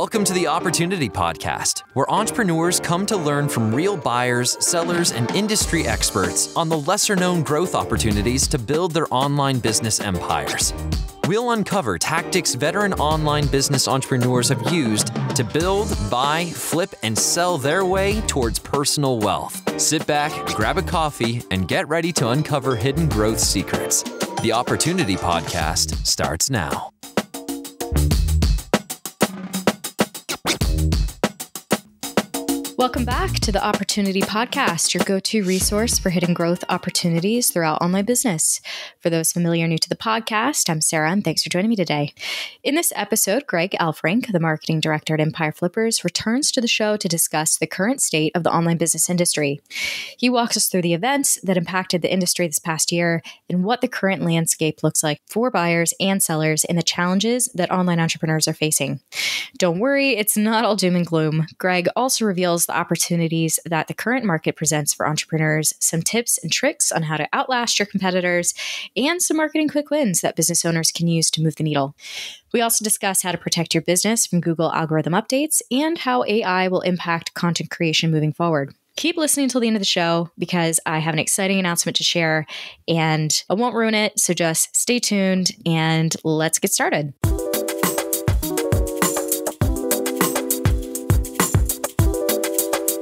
Welcome to the Opportunity Podcast, where entrepreneurs come to learn from real buyers, sellers, and industry experts on the lesser known growth opportunities to build their online business empires. We'll uncover tactics veteran online business entrepreneurs have used to build, buy, flip, and sell their way towards personal wealth. Sit back, grab a coffee, and get ready to uncover hidden growth secrets. The Opportunity Podcast starts now. Welcome back to the Opportunity Podcast, your go to resource for hidden growth opportunities throughout online business. For those familiar or new to the podcast, I'm Sarah, and thanks for joining me today. In this episode, Greg Elfrink, the marketing director at Empire Flippers, returns to the show to discuss the current state of the online business industry. He walks us through the events that impacted the industry this past year and what the current landscape looks like for buyers and sellers and the challenges that online entrepreneurs are facing. Don't worry, it's not all doom and gloom. Greg also reveals the opportunities that the current market presents for entrepreneurs, some tips and tricks on how to outlast your competitors, and some marketing quick wins that business owners can use to move the needle. We also discuss how to protect your business from Google algorithm updates and how AI will impact content creation moving forward keep listening until the end of the show because I have an exciting announcement to share and I won't ruin it. So just stay tuned and let's get started.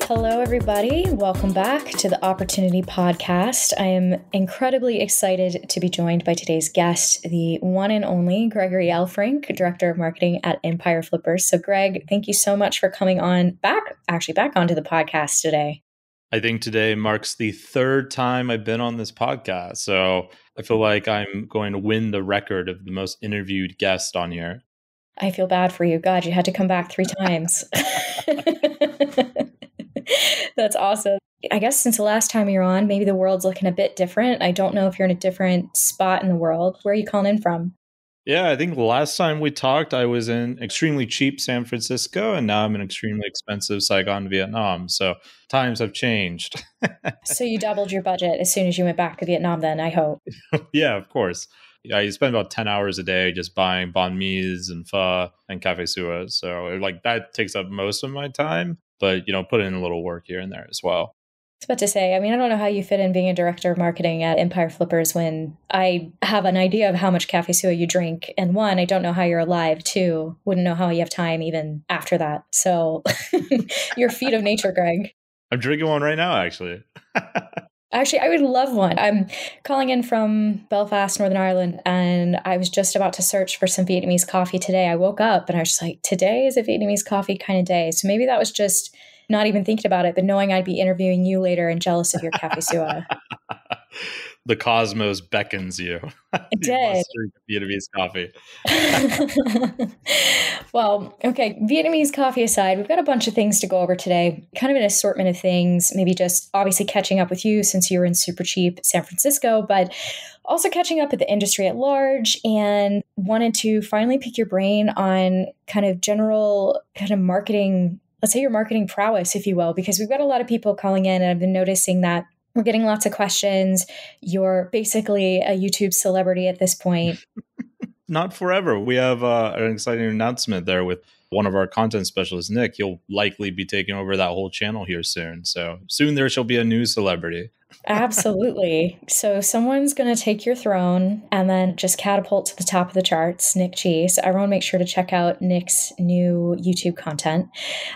Hello, everybody. Welcome back to the Opportunity Podcast. I am incredibly excited to be joined by today's guest, the one and only Gregory Elfrink, Director of Marketing at Empire Flippers. So, Greg, thank you so much for coming on back, actually, back onto the podcast today. I think today marks the third time I've been on this podcast. So, I feel like I'm going to win the record of the most interviewed guest on here. I feel bad for you. God, you had to come back three times. That's awesome. I guess since the last time you're on, maybe the world's looking a bit different. I don't know if you're in a different spot in the world. Where are you calling in from? Yeah, I think the last time we talked, I was in extremely cheap San Francisco, and now I'm in extremely expensive Saigon, Vietnam. So times have changed. so you doubled your budget as soon as you went back to Vietnam, then, I hope. yeah, of course. I spend about 10 hours a day just buying banh mi's and pho and cafe sua. So like that takes up most of my time but you know, put in a little work here and there as well. I was about to say, I mean, I don't know how you fit in being a director of marketing at Empire Flippers when I have an idea of how much cafe sua you drink. And one, I don't know how you're alive. Two, wouldn't know how you have time even after that. So you're feet of nature, Greg. I'm drinking one right now, actually. Actually, I would love one. I'm calling in from Belfast, Northern Ireland, and I was just about to search for some Vietnamese coffee today. I woke up and I was just like, today is a Vietnamese coffee kind of day. So maybe that was just not even thinking about it, but knowing I'd be interviewing you later and jealous of your cafe sua. the cosmos beckons you. It did. Vietnamese coffee. well, okay. Vietnamese coffee aside, we've got a bunch of things to go over today. Kind of an assortment of things. Maybe just obviously catching up with you since you were in super cheap San Francisco, but also catching up with the industry at large and wanted to finally pick your brain on kind of general kind of marketing let's say your marketing prowess, if you will, because we've got a lot of people calling in and I've been noticing that we're getting lots of questions. You're basically a YouTube celebrity at this point. Not forever. We have uh, an exciting announcement there with one of our content specialists, Nick. You'll likely be taking over that whole channel here soon. So soon there shall be a new celebrity. Absolutely. So someone's going to take your throne and then just catapult to the top of the charts, Nick G. So everyone make sure to check out Nick's new YouTube content.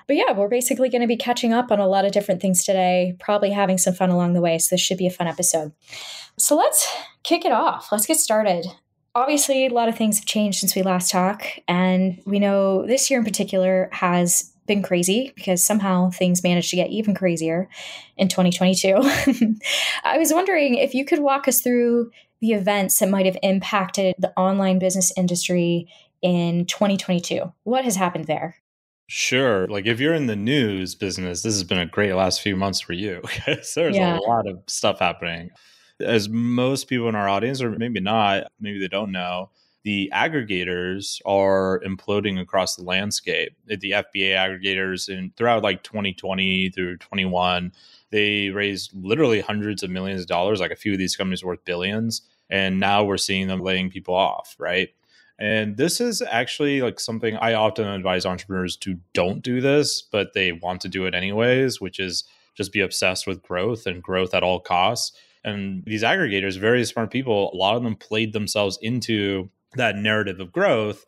But yeah, we're basically going to be catching up on a lot of different things today, probably having some fun along the way. So this should be a fun episode. So let's kick it off. Let's get started. Obviously, a lot of things have changed since we last talked, and we know this year in particular has been crazy because somehow things managed to get even crazier in 2022. I was wondering if you could walk us through the events that might have impacted the online business industry in 2022. What has happened there? Sure. Like if you're in the news business, this has been a great last few months for you because there's yeah. a lot of stuff happening. As most people in our audience, or maybe not, maybe they don't know, the aggregators are imploding across the landscape. The FBA aggregators and throughout like 2020 through 21, they raised literally hundreds of millions of dollars. Like a few of these companies worth billions, and now we're seeing them laying people off, right? And this is actually like something I often advise entrepreneurs to don't do this, but they want to do it anyways, which is just be obsessed with growth and growth at all costs. And these aggregators, very smart people, a lot of them played themselves into that narrative of growth.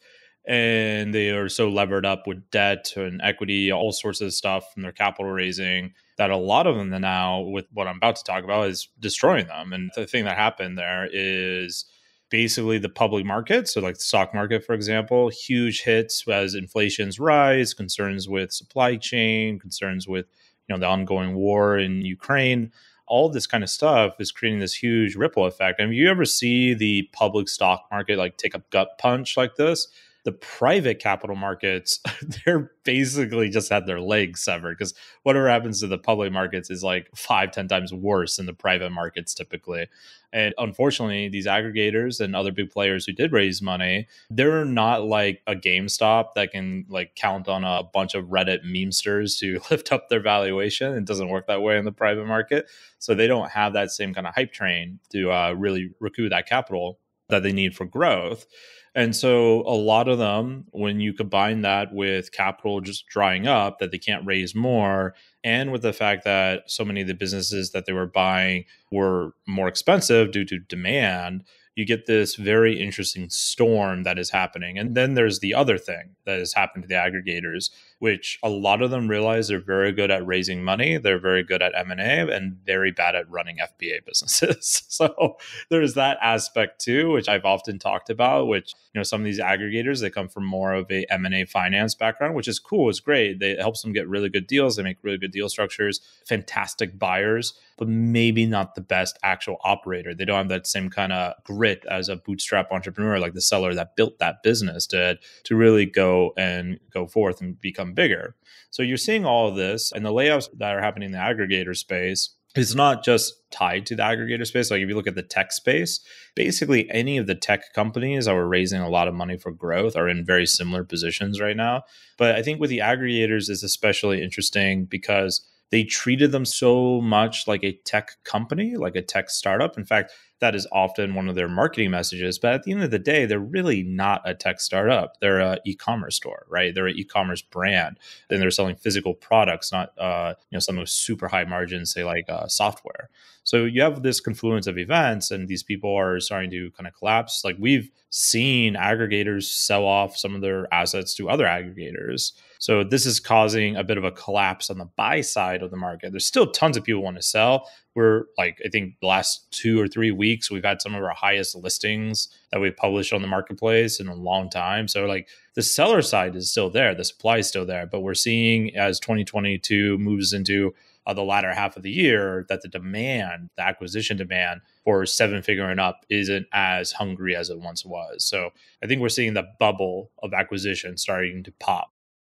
And they are so levered up with debt and equity, all sorts of stuff from their capital raising that a lot of them now, with what I'm about to talk about, is destroying them. And the thing that happened there is basically the public market. So, like the stock market, for example, huge hits as inflations rise, concerns with supply chain, concerns with you know the ongoing war in Ukraine. All this kind of stuff is creating this huge ripple effect. And if you ever see the public stock market like take a gut punch like this, the private capital markets they're basically just had their legs severed because whatever happens to the public markets is like five ten times worse than the private markets typically. And unfortunately these aggregators and other big players who did raise money they're not like a gamestop that can like count on a bunch of reddit memesters to lift up their valuation. It doesn't work that way in the private market. So they don't have that same kind of hype train to uh, really recoup that capital that they need for growth and so a lot of them, when you combine that with capital just drying up, that they can't raise more, and with the fact that so many of the businesses that they were buying were more expensive due to demand, you get this very interesting storm that is happening. And then there's the other thing that has happened to the aggregators, which a lot of them realize they're very good at raising money, they're very good at M&A and very bad at running FBA businesses. so there's that aspect too, which I've often talked about, which you know some of these aggregators they come from more of a M&A finance background, which is cool, it's great. They, it helps them get really good deals, they make really good deal structures, fantastic buyers but maybe not the best actual operator. They don't have that same kind of grit as a bootstrap entrepreneur, like the seller that built that business did, to really go and go forth and become bigger. So you're seeing all of this and the layoffs that are happening in the aggregator space it's not just tied to the aggregator space. Like if you look at the tech space, basically any of the tech companies that were raising a lot of money for growth are in very similar positions right now. But I think with the aggregators is especially interesting because they treated them so much like a tech company, like a tech startup. In fact, that is often one of their marketing messages. But at the end of the day, they're really not a tech startup. They're an e-commerce store, right? They're an e-commerce brand. Then they're selling physical products, not uh, you know some of super high margins, say like uh, software. So you have this confluence of events, and these people are starting to kind of collapse. Like we've seen aggregators sell off some of their assets to other aggregators. So this is causing a bit of a collapse on the buy side of the market. There's still tons of people want to sell. We're like, I think the last two or three weeks, we've had some of our highest listings that we've published on the marketplace in a long time. So like the seller side is still there, the supply is still there, but we're seeing as 2022 moves into uh, the latter half of the year that the demand, the acquisition demand for seven figure and up isn't as hungry as it once was. So I think we're seeing the bubble of acquisition starting to pop.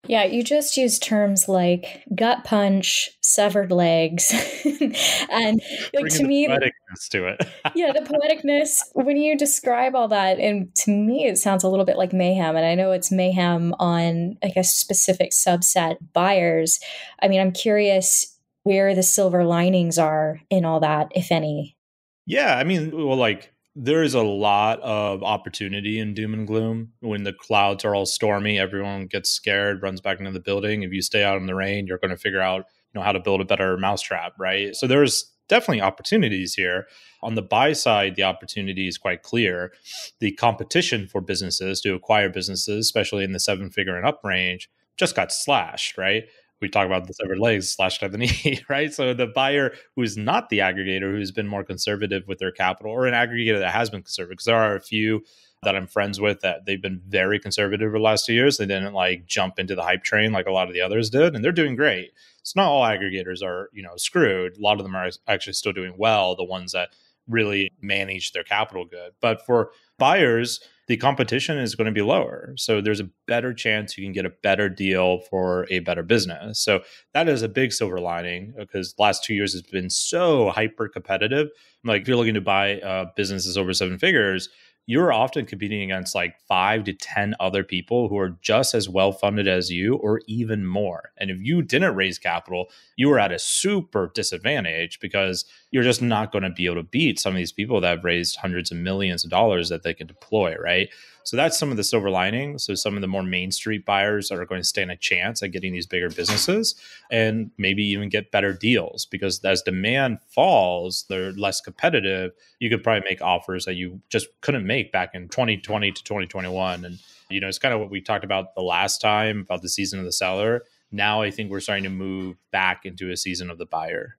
Yeah, you just use terms like gut punch, severed legs, and like, to me, poeticness to it. yeah, the poeticness. When you describe all that, and to me, it sounds a little bit like mayhem. And I know it's mayhem on, I guess, specific subset buyers. I mean, I'm curious where the silver linings are in all that, if any. Yeah, I mean, well, like there is a lot of opportunity in doom and gloom. When the clouds are all stormy, everyone gets scared, runs back into the building. If you stay out in the rain, you're going to figure out, you know, how to build a better mousetrap, right? So there's definitely opportunities here. On the buy side, the opportunity is quite clear. The competition for businesses to acquire businesses, especially in the seven figure and up range, just got slashed, right? We talk about the severed legs slashed at the knee, right? So the buyer who's not the aggregator, who's been more conservative with their capital, or an aggregator that has been conservative, because there are a few that I'm friends with that they've been very conservative over the last two years. They didn't like jump into the hype train like a lot of the others did, and they're doing great. It's not all aggregators are you know screwed. A lot of them are actually still doing well. The ones that really manage their capital good, but for buyers the competition is going to be lower. So there's a better chance you can get a better deal for a better business. So that is a big silver lining because last two years has been so hyper competitive. Like if you're looking to buy uh, businesses over seven figures, you're often competing against like five to 10 other people who are just as well funded as you or even more. And if you didn't raise capital, you were at a super disadvantage because you're just not going to be able to beat some of these people that have raised hundreds of millions of dollars that they can deploy, right? So that's some of the silver lining. So some of the more main street buyers are going to stand a chance at getting these bigger businesses and maybe even get better deals because as demand falls, they're less competitive. You could probably make offers that you just couldn't make back in 2020 to 2021. And, you know, it's kind of what we talked about the last time about the season of the seller. Now I think we're starting to move back into a season of the buyer.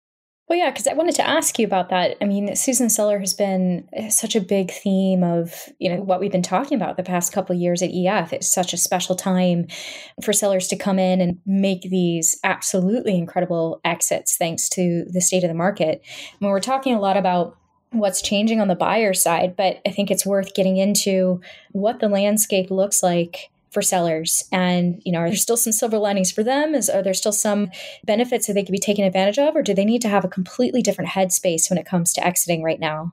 Well, yeah, because I wanted to ask you about that. I mean, Susan seller has been eh, such a big theme of you know what we've been talking about the past couple years at EF. It's such a special time for sellers to come in and make these absolutely incredible exits, thanks to the state of the market. When we're talking a lot about what's changing on the buyer side, but I think it's worth getting into what the landscape looks like for sellers? And you know are there still some silver linings for them? Is are there still some benefits that they could be taken advantage of? Or do they need to have a completely different headspace when it comes to exiting right now?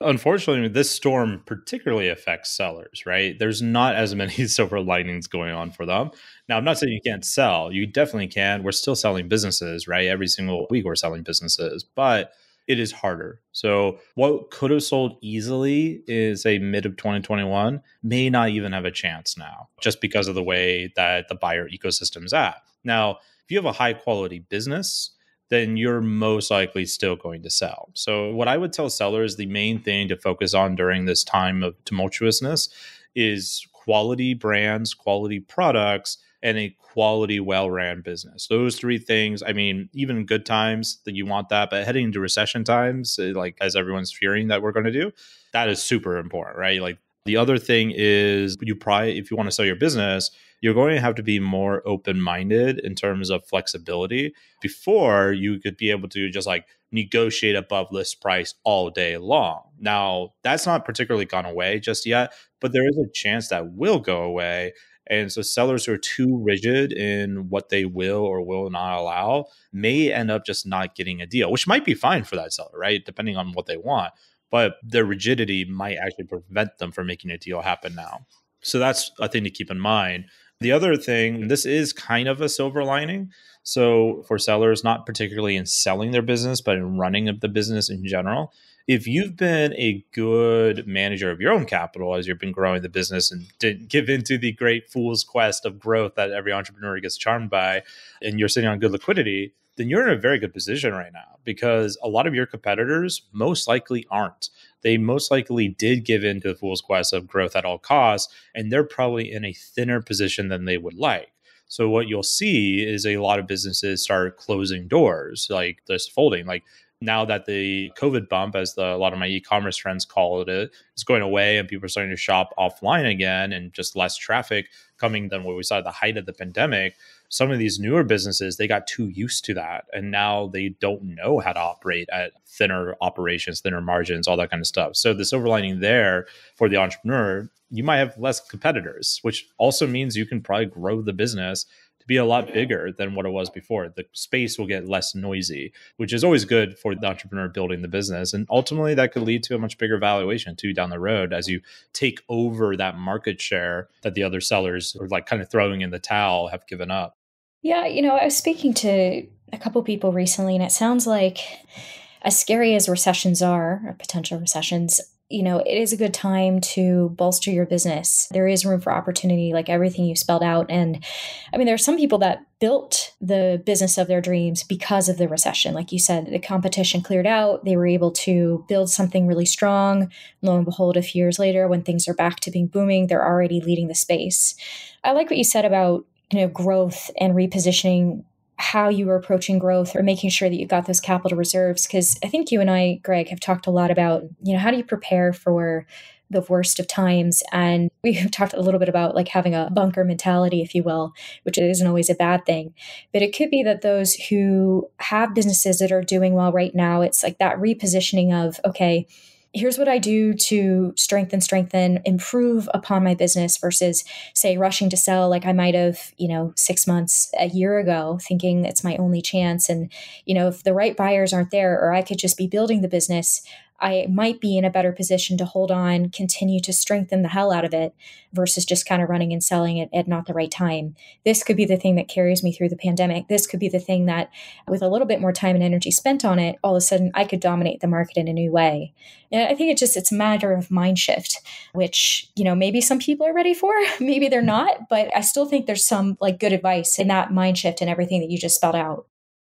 Unfortunately this storm particularly affects sellers right? There's not as many silver linings going on for them. Now i'm not saying you can't sell. You definitely can. We're still selling businesses right? Every single week we're selling businesses. But it is harder. So what could have sold easily is a mid of 2021 may not even have a chance now, just because of the way that the buyer ecosystem is at. Now, if you have a high quality business, then you're most likely still going to sell. So what I would tell sellers, the main thing to focus on during this time of tumultuousness is quality brands, quality products, and a quality, well ran business. Those three things, I mean, even good times that you want that, but heading into recession times, eh, like as everyone's fearing that we're going to do, that is super important, right? Like the other thing is you probably, if you want to sell your business, you're going to have to be more open minded in terms of flexibility before you could be able to just like negotiate above list price all day long. Now, that's not particularly gone away just yet, but there is a chance that will go away and so sellers who are too rigid in what they will or will not allow may end up just not getting a deal, which might be fine for that seller, right? Depending on what they want. But their rigidity might actually prevent them from making a deal happen now. So that's a thing to keep in mind. The other thing, this is kind of a silver lining. So for sellers, not particularly in selling their business, but in running the business in general, if you've been a good manager of your own capital as you've been growing the business and didn't give into the great fool's quest of growth that every entrepreneur gets charmed by, and you're sitting on good liquidity, then you're in a very good position right now because a lot of your competitors most likely aren't. They most likely did give in to the fool's quest of growth at all costs, and they're probably in a thinner position than they would like. So what you'll see is a lot of businesses start closing doors, like this folding. Like now that the COVID bump, as the, a lot of my e-commerce friends call it, is going away and people are starting to shop offline again and just less traffic coming than what we saw at the height of the pandemic. Some of these newer businesses, they got too used to that. And now they don't know how to operate at thinner operations, thinner margins, all that kind of stuff. So the silver lining there for the entrepreneur, you might have less competitors, which also means you can probably grow the business to be a lot bigger than what it was before. The space will get less noisy, which is always good for the entrepreneur building the business. And ultimately, that could lead to a much bigger valuation too down the road as you take over that market share that the other sellers are like kind of throwing in the towel have given up. Yeah, you know, I was speaking to a couple people recently, and it sounds like as scary as recessions are, or potential recessions, you know, it is a good time to bolster your business. There is room for opportunity, like everything you spelled out. And I mean, there are some people that built the business of their dreams because of the recession. Like you said, the competition cleared out. They were able to build something really strong. Lo and behold, a few years later, when things are back to being booming, they're already leading the space. I like what you said about you know growth and repositioning how you were approaching growth or making sure that you've got those capital reserves because i think you and i greg have talked a lot about you know how do you prepare for the worst of times? And we've talked a little bit about like having a bunker mentality if you will which isn't always a bad thing. But it could be that those who have businesses that are doing well right now it's like that repositioning of okay here's what I do to strengthen, strengthen, improve upon my business versus say rushing to sell like I might have, you know, six months, a year ago, thinking it's my only chance. And, you know, if the right buyers aren't there, or I could just be building the business, I might be in a better position to hold on, continue to strengthen the hell out of it versus just kind of running and selling it at not the right time. This could be the thing that carries me through the pandemic. This could be the thing that, with a little bit more time and energy spent on it, all of a sudden I could dominate the market in a new way. And I think it's just it's a matter of mind shift, which you know maybe some people are ready for, maybe they're not, but I still think there's some like good advice in that mind shift and everything that you just spelled out.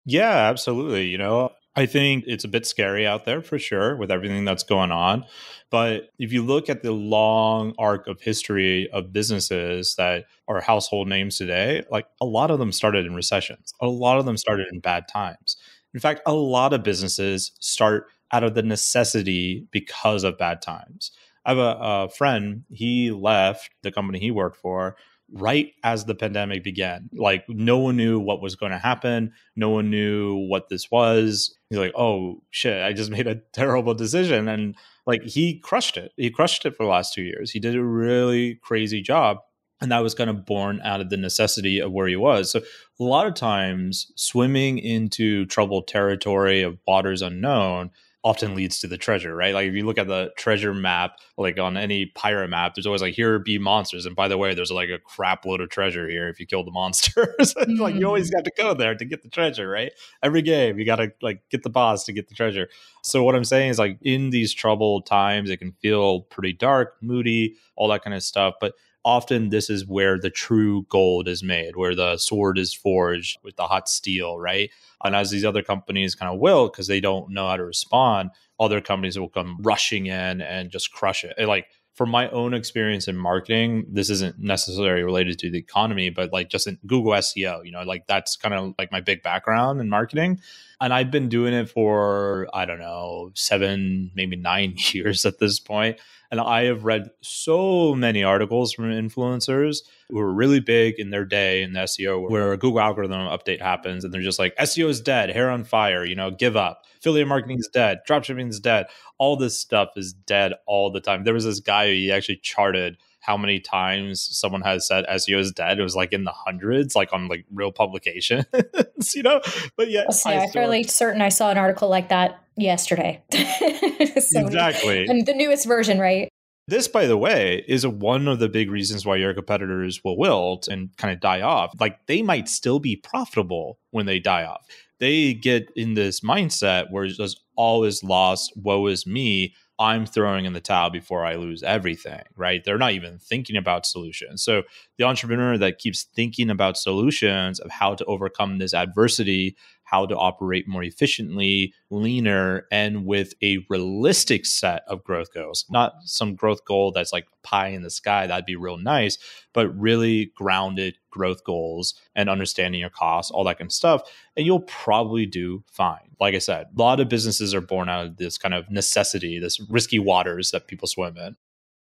Yeah, absolutely. You know, I think it's a bit scary out there for sure with everything that's going on. But if you look at the long arc of history of businesses that are household names today, like a lot of them started in recessions, a lot of them started in bad times. In fact, a lot of businesses start out of the necessity because of bad times. I have a, a friend, he left the company he worked for right as the pandemic began. Like no one knew what was going to happen. No one knew what this was. He's like, "Oh shit, I just made a terrible decision." And like he crushed it. He crushed it for the last 2 years. He did a really crazy job. And that was kind of born out of the necessity of where he was. So a lot of times swimming into troubled territory of waters unknown often leads to the treasure, right? Like if you look at the treasure map, like on any pirate map, there's always like here be monsters, and by the way, there's like a crap load of treasure here if you kill the monsters. mm. like you always got mm. to go there to get the treasure, right? Every game you got to like get the boss to get the treasure. So what I'm saying is like in these troubled times, it can feel pretty dark, moody, all that kind of stuff, but often this is where the true gold is made, where the sword is forged with the hot steel, right? And as these other companies kind of will, because they don't know how to respond, other companies will come rushing in and just crush it. like from my own experience in marketing, this isn't necessarily related to the economy, but like just in Google SEO, you know, like that's kind of like my big background in marketing. And I've been doing it for, I don't know, seven, maybe nine years at this point. And I have read so many articles from influencers who are really big in their day in the SEO where a Google algorithm update happens and they're just like, SEO is dead, hair on fire, you know, give up. Affiliate marketing is dead, dropshipping is dead. All this stuff is dead all the time. There was this guy who he actually charted how many times someone has said SEO is dead. It was like in the hundreds, like on like real publications, you know. But yeah, I am fairly certain I saw an article like that yesterday. so, exactly, and the newest version, right? This, by the way, is one of the big reasons why your competitors will wilt and kind of die off. Like they might still be profitable when they die off. They get in this mindset where it's just all is lost, woe is me. I'm throwing in the towel before I lose everything, right? They're not even thinking about solutions. So the entrepreneur that keeps thinking about solutions of how to overcome this adversity how to operate more efficiently, leaner, and with a realistic set of growth goals. Not some growth goal that's like pie in the sky, that'd be real nice, but really grounded growth goals and understanding your costs, all that kind of stuff. And you'll probably do fine. Like I said, a lot of businesses are born out of this kind of necessity, this risky waters that people swim in.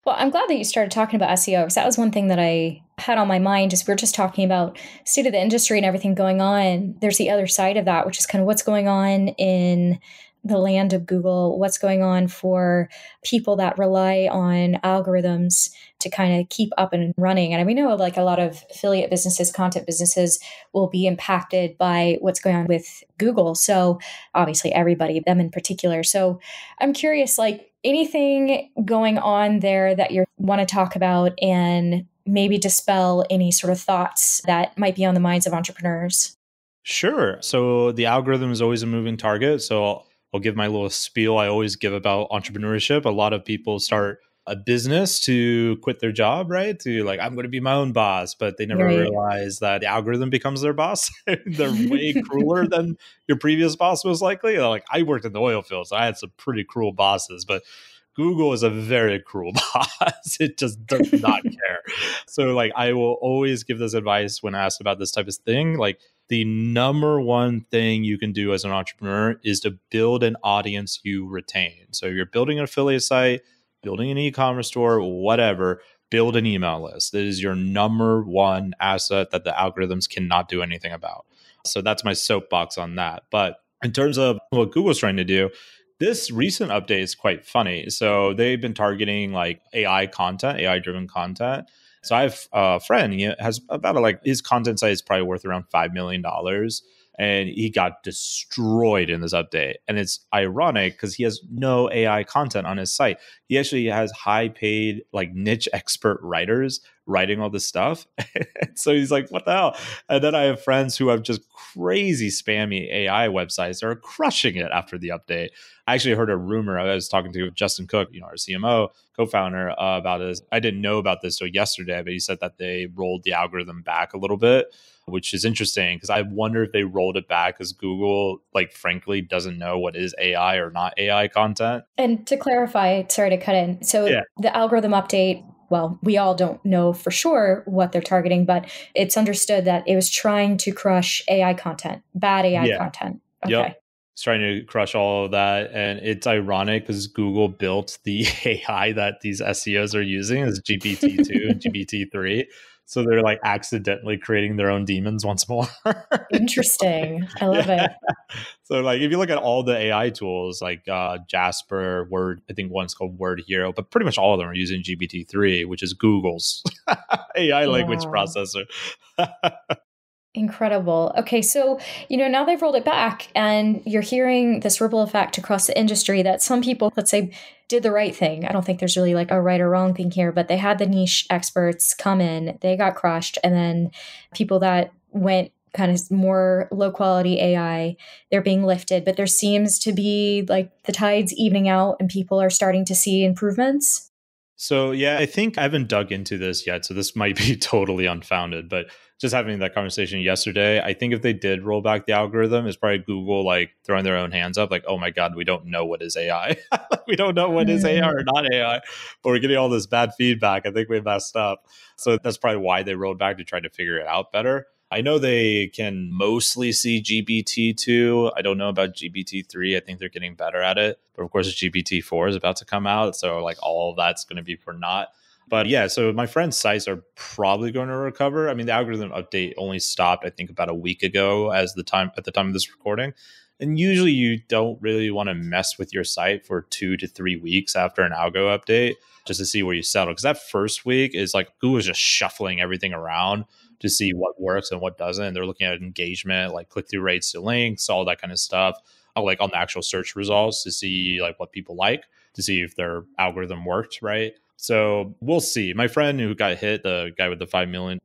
Well, I'm glad that you started talking about SEO because that was one thing that I had on my mind. Is we are just talking about state of the industry and everything going on. There's the other side of that, which is kind of what's going on in the land of Google, what's going on for people that rely on algorithms to kind of keep up and running. And we know like a lot of affiliate businesses, content businesses will be impacted by what's going on with Google. So obviously everybody, them in particular. So I'm curious, like anything going on there that you want to talk about and maybe dispel any sort of thoughts that might be on the minds of entrepreneurs? Sure. So the algorithm is always a moving target. So I'll, give my little spiel I always give about entrepreneurship. A lot of people start a business to quit their job, right? To like, I'm going to be my own boss, but they never right. realize that the algorithm becomes their boss. They're way crueler than your previous boss was likely. Like, I worked in the oil field, so I had some pretty cruel bosses, but Google is a very cruel boss. it just does not care. So, like, I will always give this advice when asked about this type of thing. Like, the number one thing you can do as an entrepreneur is to build an audience you retain. So, if you're building an affiliate site, building an e-commerce store, whatever, build an email list. That is your number one asset that the algorithms cannot do anything about. So that's my soapbox on that. But in terms of what Google's trying to do, this recent update is quite funny. So they've been targeting like AI content, AI driven content. So I have a friend, he has about a, like his content site is probably worth around $5 million and he got destroyed in this update. And it's ironic because he has no AI content on his site. He actually has high paid, like niche expert writers writing all this stuff. so he's like, what the hell? And then I have friends who have just crazy spammy AI websites that are crushing it after the update. I actually heard a rumor. I was talking to Justin Cooke, you know, our CMO, co-founder, uh, about this. I didn't know about this till yesterday, but he said that they rolled the algorithm back a little bit, which is interesting because I wonder if they rolled it back because Google, like, frankly, doesn't know what is AI or not AI content. And to clarify, sorry to cut in. So yeah. the algorithm update well, we all don't know for sure what they're targeting, but it's understood that it was trying to crush AI content, bad AI yeah. content. Okay. Yep. It's trying to crush all of that. And it's ironic because Google built the AI that these SEOs are using as GPT-2 and GPT-3. So they're like accidentally creating their own demons once more. Interesting. I love yeah. it. So like if you look at all the AI tools like uh, Jasper, Word, I think one's called Word Hero, but pretty much all of them are using GPT-3, which is Google's AI language processor. Incredible. Okay, so you know now they've rolled it back, and you're hearing this ripple effect across the industry that some people, let's say, did the right thing. I don't think there's really like a right or wrong thing here, but they had the niche experts come in, they got crushed, and then people that went kind of more low quality AI, they're being lifted. But there seems to be like the tides evening out, and people are starting to see improvements. So yeah, I think I haven't dug into this yet, so this might be totally unfounded, but just having that conversation yesterday, I think if they did roll back the algorithm, it's probably Google like throwing their own hands up, like, oh my God, we don't know what is AI. we don't know what is AI or not AI, but we're getting all this bad feedback. I think we messed up. So that's probably why they rolled back to try to figure it out better. I know they can mostly see GPT-2. I don't know about GPT-3. I think they're getting better at it. But of course, GPT-4 is about to come out. So like all that's going to be for naught. But yeah, so my friend's sites are probably going to recover. I mean, the algorithm update only stopped, I think, about a week ago as the time at the time of this recording. And usually you don't really want to mess with your site for two to three weeks after an algo update just to see where you settle. Because that first week is like Google's just shuffling everything around to see what works and what doesn't. And they're looking at engagement, like click through rates to links, all that kind of stuff. Uh, like on the actual search results to see like what people like, to see if their algorithm worked, right? So we'll see. My friend who got hit, the guy with the $5 million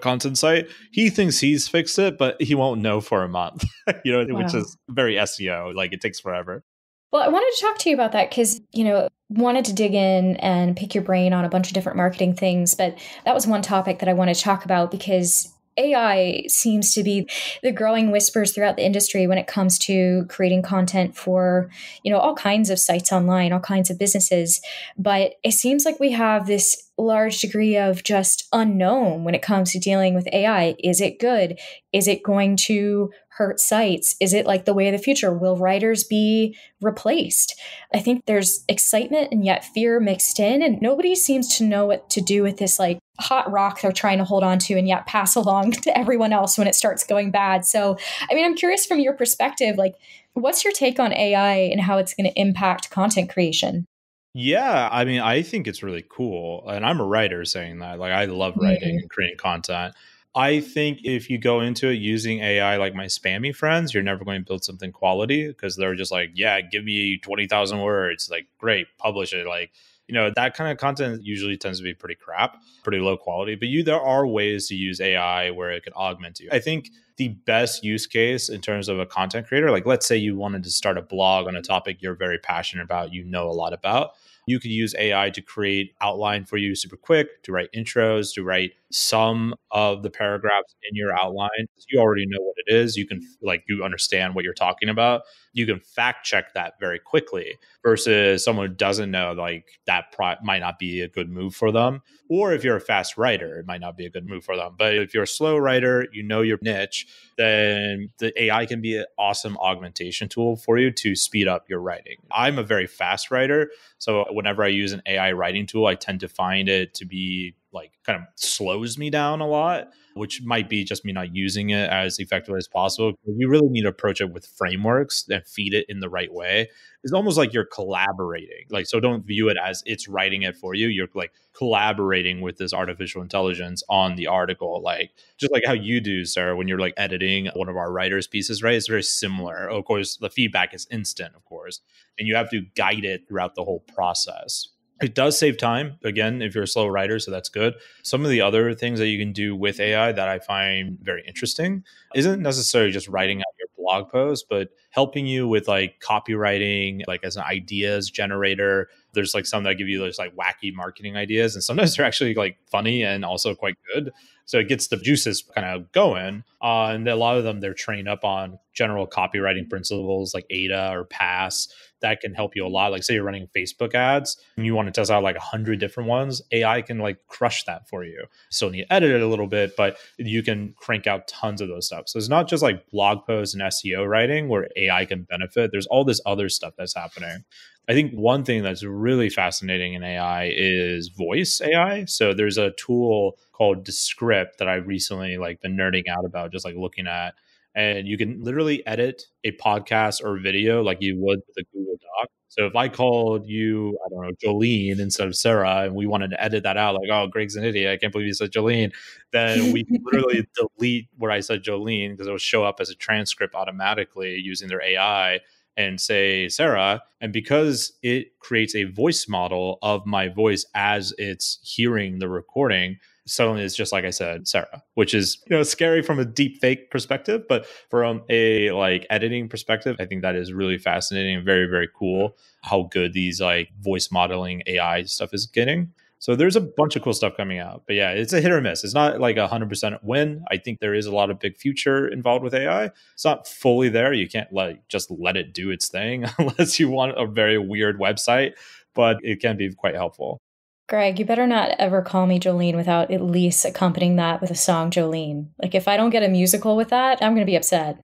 content site, he thinks he's fixed it, but he won't know for a month, you know, wow. which is very SEO. Like it takes forever. Well, I wanted to talk to you about that because, you know, wanted to dig in and pick your brain on a bunch of different marketing things. But that was one topic that I wanted to talk about because AI seems to be the growing whispers throughout the industry when it comes to creating content for, you know, all kinds of sites online, all kinds of businesses. But it seems like we have this large degree of just unknown when it comes to dealing with AI. Is it good? Is it going to hurt sites? Is it like the way of the future? Will writers be replaced? I think there's excitement and yet fear mixed in, and nobody seems to know what to do with this like hot rock they're trying to hold on to and yet pass along to everyone else when it starts going bad. So, I mean, I'm curious from your perspective, like, what's your take on AI and how it's going to impact content creation? Yeah, I mean, I think it's really cool. And I'm a writer saying that. Like, I love writing mm-hmm. and creating content. I think if you go into it using AI like my spammy friends, you're never going to build something quality because they're just like, yeah, give me 20,000 words. Like, great, publish it. Like, you know, that kind of content usually tends to be pretty crap, pretty low quality. But you, there are ways to use AI where it can augment you. I think the best use case in terms of a content creator, like let's say you wanted to start a blog on a topic you're very passionate about, you know a lot about you could use AI to create outline for you super quick, to write intros, to write some of the paragraphs in your outline. You already know what it is. You can mm-hmm. like you understand what you're talking about. You can fact check that very quickly versus someone who doesn't know like that pro- might not be a good move for them. Or if you're a fast writer, it might not be a good move for them. But if you're a slow writer, you know your niche, then the AI can be an awesome augmentation tool for you to speed up your writing. I'm a very fast writer. So whenever I use an AI writing tool, I tend to find it to be like kind of slows me down a lot which might be just me not using it as effectively as possible. You really need to approach it with frameworks and feed it in the right way. It's almost like you're collaborating. Like, so don't view it as it's writing it for you. You're like collaborating with this artificial intelligence on the article. Like, just like how you do, Sarah, when you're like editing one of our writers' pieces, right? It's very similar. Of course, the feedback is instant, of course, and you have to guide it throughout the whole process. It does save time, again, if you're a slow writer, so that's good. Some of the other things that you can do with AI that I find very interesting isn't necessarily just writing out your blog post, but helping you with like copywriting, like as an ideas generator. There's like some that give you those like wacky marketing ideas, and sometimes they're actually like funny and also quite good. So it gets the juices kind of going. Uh, and a lot of them, they're trained up on general copywriting principles like AIDA or PAS that can help you a lot. Like say you're running Facebook ads and you want to test out like a hundred different ones, AI can like crush that for you. So you edit it a little bit, but you can crank out tons of those stuff. So it's not just like blog posts and SEO writing where AI can benefit. There's all this other stuff that's happening. I think one thing that's really fascinating in AI is voice AI. So there's a tool called Descript that I recently like been nerding out about, just like looking at and you can literally edit a podcast or video like you would with a Google Doc. So if I called you, I don't know, Jolene instead of Sarah, and we wanted to edit that out, like, oh, Greg's an idiot. I can't believe you said Jolene. Then we can literally delete where I said Jolene because it will show up as a transcript automatically using their AI and say Sarah. And because it creates a voice model of my voice as it's hearing the recording, suddenly it's just like I said, Sarah, which is you know scary from a deep fake perspective, but from a like editing perspective, I think that is really fascinating and very very cool how good these like voice modeling AI stuff is getting. So there's a bunch of cool stuff coming out. But yeah, it's a hit or miss. It's not like a 100% win. I think there is a lot of big future involved with AI. It's not fully there. You can't like just let it do its thing unless you want a very weird website, but it can be quite helpful. Greg, you better not ever call me Jolene without at least accompanying that with a song Jolene. Like, if I don't get a musical with that, I'm going to be upset.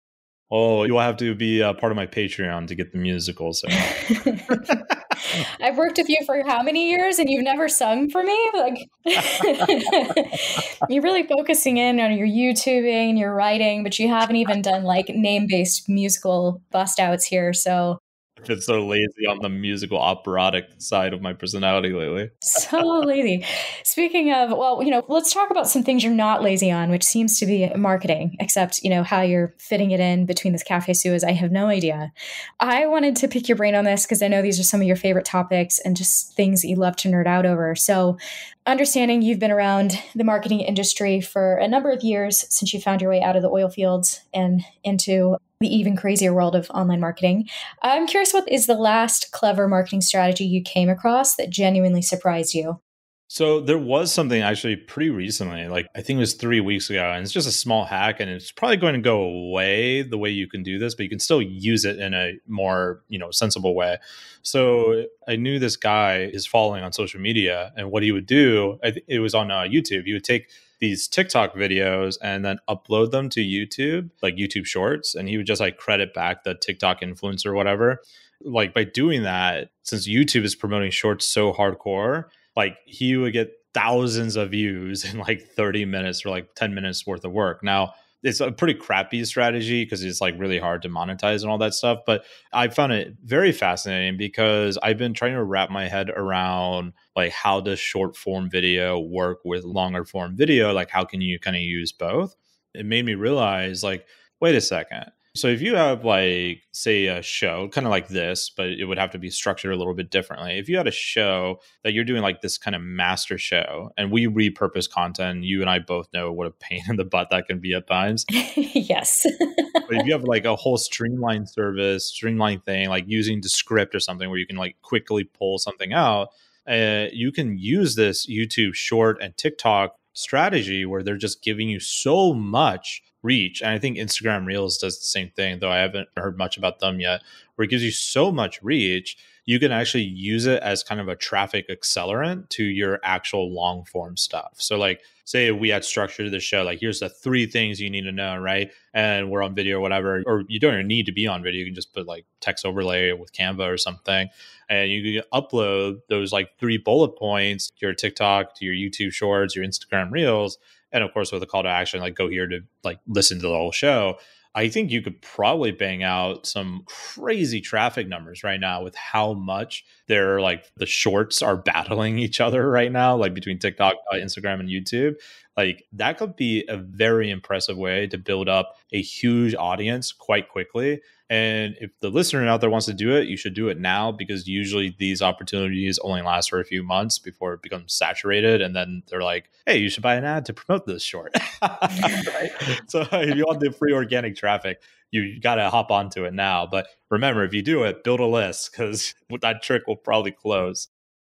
Oh, you'll have to be a part of my Patreon to get the musical. So. I've worked with you for how many years and you've never sung for me? Like you're really focusing in on your YouTubing your writing, but you haven't even done like name-based musical bust outs here. So been so lazy on the musical operatic side of my personality lately. so lazy. Speaking of, well, you know, let's talk about some things you're not lazy on, which seems to be marketing, except, you know, how you're fitting it in between this Cafe Suas. I have no idea. I wanted to pick your brain on this because I know these are some of your favorite topics and just things that you love to nerd out over. So, understanding you've been around the marketing industry for a number of years since you found your way out of the oil fields and into the even crazier world of online marketing. I'm curious what is the last clever marketing strategy you came across that genuinely surprised you? So there was something actually pretty recently, like I think it was three weeks ago, and it's just a small hack, and it's probably going to go away the way you can do this, but you can still use it in a more you know sensible way. So I knew this guy is following on social media, and what he would do, it was on uh, YouTube. He would take these TikTok videos and then upload them to YouTube, like YouTube Shorts, and he would just like credit back the TikTok influencer or whatever. Like by doing that, since YouTube is promoting shorts so hardcore, like he would get thousands of views in like 30 minutes or like 10 minutes worth of work. Now, it's a pretty crappy strategy because it's like really hard to monetize and all that stuff. But I found it very fascinating because I've been trying to wrap my head around like how does short form video work with longer form video? Like how can you kind of use both? It made me realize like, wait a second. So if you have like say a show kind of like this, but it would have to be structured a little bit differently. If you had a show that you're doing like this kind of master show and we repurpose content, you and I both know what a pain in the butt that can be at times. yes. but if you have like a whole streamlined service, streamlined thing like using Descript or something where you can like quickly pull something out, uh, you can use this YouTube short and TikTok strategy where they're just giving you so much reach. And I think Instagram Reels does the same thing, though I haven't heard much about them yet, where it gives you so much reach, you can actually use it as kind of a traffic accelerant to your actual long form stuff. So, like, say we had structured the show like here's the three things you need to know right and we're on video or whatever or you don't even need to be on video you can just put like text overlay with canva or something and you can upload those like three bullet points to your tiktok to your youtube shorts your instagram reels and of course with a call to action like go here to like listen to the whole show I think you could probably bang out some crazy traffic numbers right now with how much they're like the shorts are battling each other right now, like between TikTok, uh, Instagram, and YouTube. Like that could be a very impressive way to build up a huge audience quite quickly. And if the listener out there wants to do it, you should do it now because usually these opportunities only last for a few months before it becomes saturated. And then they're like, hey, you should buy an ad to promote this short. right? So if you want the free organic traffic, you got to hop onto it now. But remember, if you do it, build a list because that trick will probably close.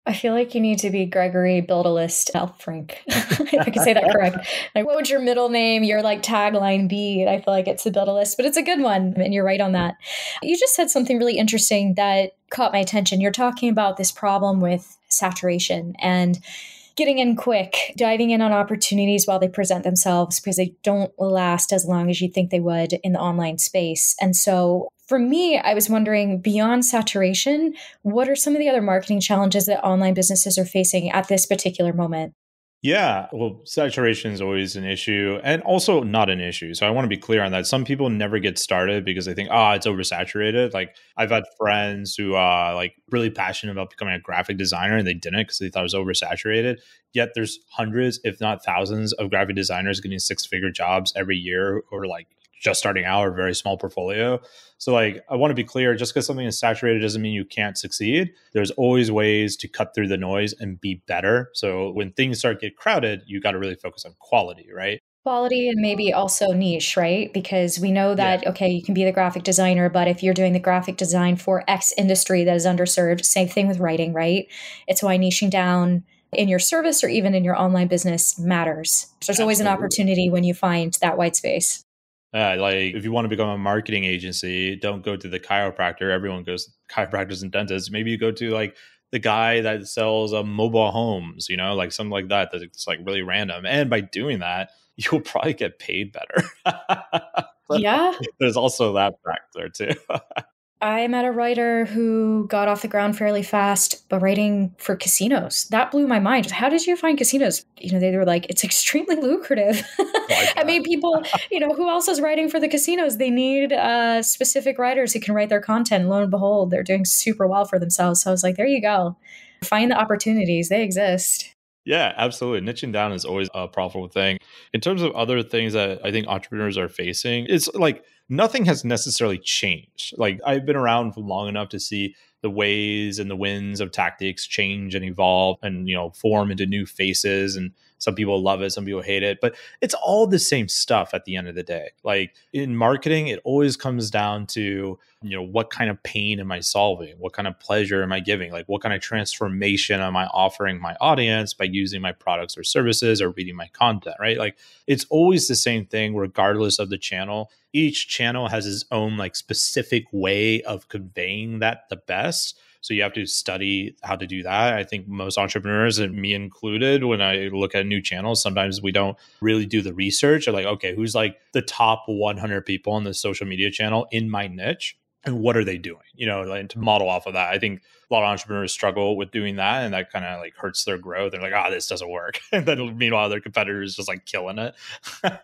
I feel like you need to be Gregory Build a List Frank. if I can say that correct. Like, what would your middle name, your like tagline be? And I feel like it's a Build a List, but it's a good one. And you're right on that. You just said something really interesting that caught my attention. You're talking about this problem with saturation and getting in quick, diving in on opportunities while they present themselves because they don't last as long as you think they would in the online space. And so for me, I was wondering beyond saturation, what are some of the other marketing challenges that online businesses are facing at this particular moment? Yeah, well, saturation is always an issue and also not an issue. So I want to be clear on that. Some people never get started because they think, oh, it's oversaturated. Like I've had friends who are like really passionate about becoming a graphic designer and they didn't because they thought it was oversaturated. Yet there's hundreds, if not thousands, of graphic designers getting six figure jobs every year or like just starting out or very small portfolio. So like I want to be clear, just because something is saturated doesn't mean you can't succeed. There's always ways to cut through the noise and be better. So when things start to get crowded, you got to really focus on quality, right? Quality and maybe also niche, right? Because we know that, yeah. okay, you can be the graphic designer, but if you're doing the graphic design for X industry that is underserved, same thing with writing, right? It's why niching down in your service or even in your online business matters. There's Absolutely. always an opportunity when you find that white space. Uh, like if you want to become a marketing agency, don't go to the chiropractor. Everyone goes chiropractors and dentists. Maybe you go to like the guy that sells uh, mobile homes, you know, like something like that. That's like really random. And by doing that, you'll probably get paid better. yeah. There's also that factor too. I met a writer who got off the ground fairly fast, but writing for casinos. That blew my mind. How did you find casinos? You know, they were like, it's extremely lucrative. I mean, people, you know, who else is writing for the casinos? They need uh, specific writers who can write their content. Lo and behold, they're doing super well for themselves. So I was like, there you go. Find the opportunities, they exist. Yeah, absolutely. Niching down is always a profitable thing. In terms of other things that I think entrepreneurs are facing, it's like nothing has necessarily changed. Like I've been around long enough to see the ways and the winds of tactics change and evolve and you know form into new faces and some people love it some people hate it but it's all the same stuff at the end of the day. Like in marketing it always comes down to you know what kind of pain am i solving? What kind of pleasure am i giving? Like what kind of transformation am i offering my audience by using my products or services or reading my content right? Like it's always the same thing regardless of the channel. Each channel has its own like specific way of conveying that the best so you have to study how to do that. I think most entrepreneurs, and me included, when I look at new channels, sometimes we don't really do the research. Or like, okay, who's like the top 100 people on the social media channel in my niche? and what are they doing? You know like to mm. model off of that. I think a lot of entrepreneurs struggle with doing that and that kind of like hurts their growth. They're like oh this doesn't work. And then meanwhile their competitors just like killing it.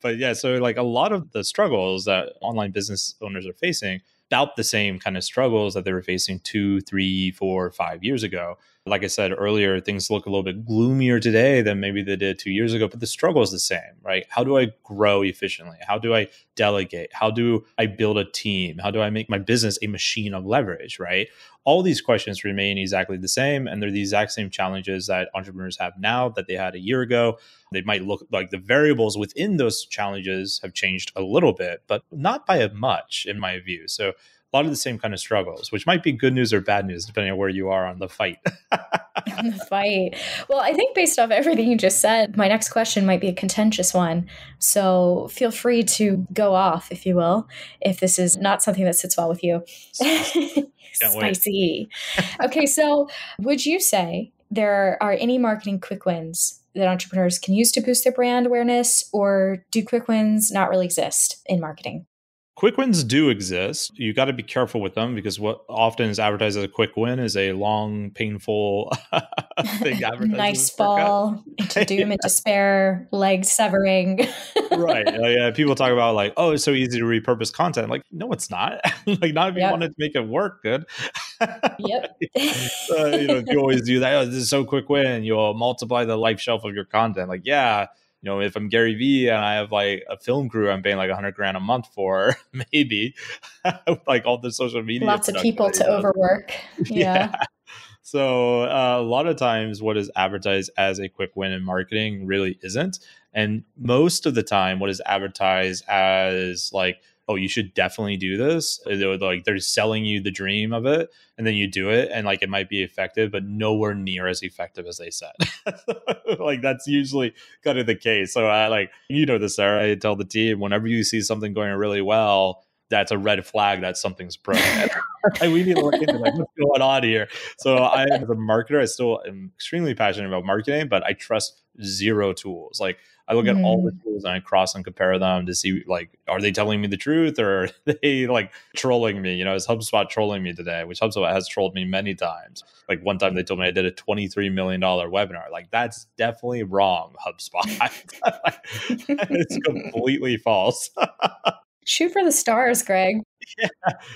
But yeah so like a lot of the struggles that online business owners are facing about the same kind of struggles that they were facing two, three, four, five years ago. Like I said earlier, things look a little bit gloomier today than maybe they did two years ago, but the struggle is the same, right? How do I grow efficiently? How do I delegate? How do I build a team? How do I make my business a machine of leverage, right? All these questions remain exactly the same, and they're the exact same challenges that entrepreneurs have now that they had a year ago. They might look like the variables within those challenges have changed a little bit, but not by a much, in my view. So a lot of the same kind of struggles, which might be good news or bad news, depending on where you are on the fight. on the fight. Well, I think based off everything you just said, my next question might be a contentious one. So feel free to go off, if you will, if this is not something that sits well with you. Spicy. okay, so would you say there are any marketing quick wins that entrepreneurs can use to boost their brand awareness, or do quick wins not really exist in marketing? Quick wins do exist. You got to be careful with them because what often is advertised as a quick win is a long, painful thing. nice fall into doom yeah. and despair, leg severing. right. Uh, yeah. People talk about like, oh, it's so easy to repurpose content. Like, no, it's not. like, not if you yep. wanted to make it work good. yep. uh, you know, you always do that. Oh, this is so quick win. You'll multiply the life shelf of your content. Like, yeah you know, if I'm Gary Vee and I have like a film crew I'm paying like a hundred grand a month for, maybe like all the social media. Lots of people to overwork. Yeah. yeah. So uh, a lot of times, what is advertised as a quick win in marketing really isn't, and most of the time, what is advertised as like oh, you should definitely do this. Uh, they're like they're selling you the dream of it, and then you do it, and like it might be effective, but nowhere near as effective as they said. like that's usually kind of the case. So I like you know this, Sarah. I tell the team whenever you see something going really well. That's a red flag that something's broken. like, we need to look into like what's going on here. So I, as a marketer, I still am extremely passionate about marketing, but I trust zero tools. Like I look mm. at all the mm. tools and I cross and compare them to see like, are they telling me the truth or are they like trolling me? You know, is HubSpot trolling me today? Which HubSpot has trolled me many times. Like one time they told me I did a $23 million webinar. Like that's definitely wrong, HubSpot. it's completely false. Shoot for the stars, Greg. Yeah.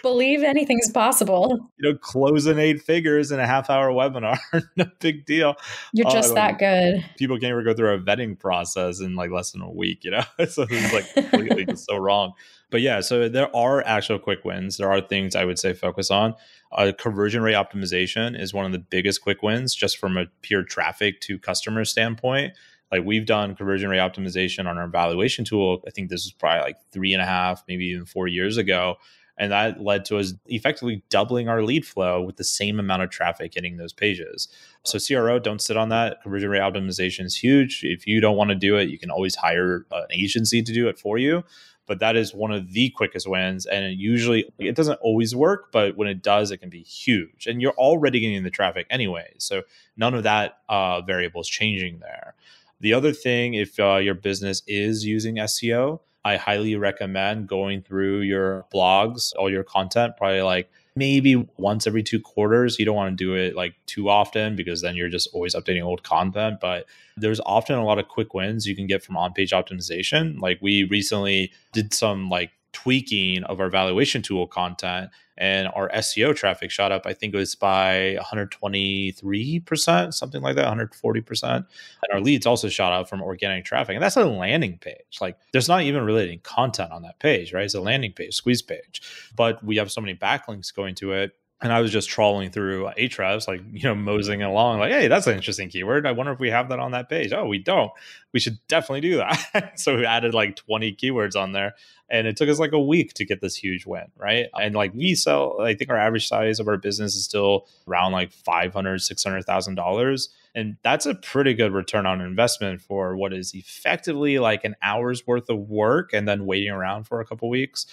Believe anything's possible. You know, closing eight figures in a half hour webinar, no big deal. You're uh, just that good. People can't even go through a vetting process in like less than a week, you know? so it's like completely just so wrong. But yeah, so there are actual quick wins. There are things I would say focus on. Uh, conversion rate optimization is one of the biggest quick wins just from a pure traffic to customer standpoint like we've done conversion rate optimization on our evaluation tool. I think this was probably like three and a half, maybe even four years ago. And that led to us effectively doubling our lead flow with the same amount of traffic hitting those pages. So, CRO, don't sit on that. Conversion rate optimization is huge. If you don't want to do it, you can always hire an agency to do it for you. But that is one of the quickest wins. And it usually, it doesn't always work, but when it does, it can be huge. And you're already getting the traffic anyway. So, none of that uh, variable is changing there. The other thing, if uh, your business is using SEO, I highly recommend going through your blogs, all your content, probably like maybe once every two quarters. You don't want to do it like too often because then you're just always updating old content. But there's often a lot of quick wins you can get from on page optimization. Like we recently did some like tweaking of our valuation tool content and our SEO traffic shot up. I think it was by 123%, something like that, 140%. And our leads also shot up from organic traffic. And that's a landing page. Like there's not even really any content on that page, right? It's a landing page, squeeze page. But we have so many backlinks going to it and I was just trawling through Ahrefs, like you know, moseying along, like, hey, that's an interesting keyword. I wonder if we have that on that page. Oh, we don't. We should definitely do that. so we added like 20 keywords on there, and it took us like a week to get this huge win, right? And like we sell, I think our average size of our business is still around like five hundred, six hundred thousand dollars and that's a pretty good return on investment for what is effectively like an hour's worth of work and then waiting around for a couple weeks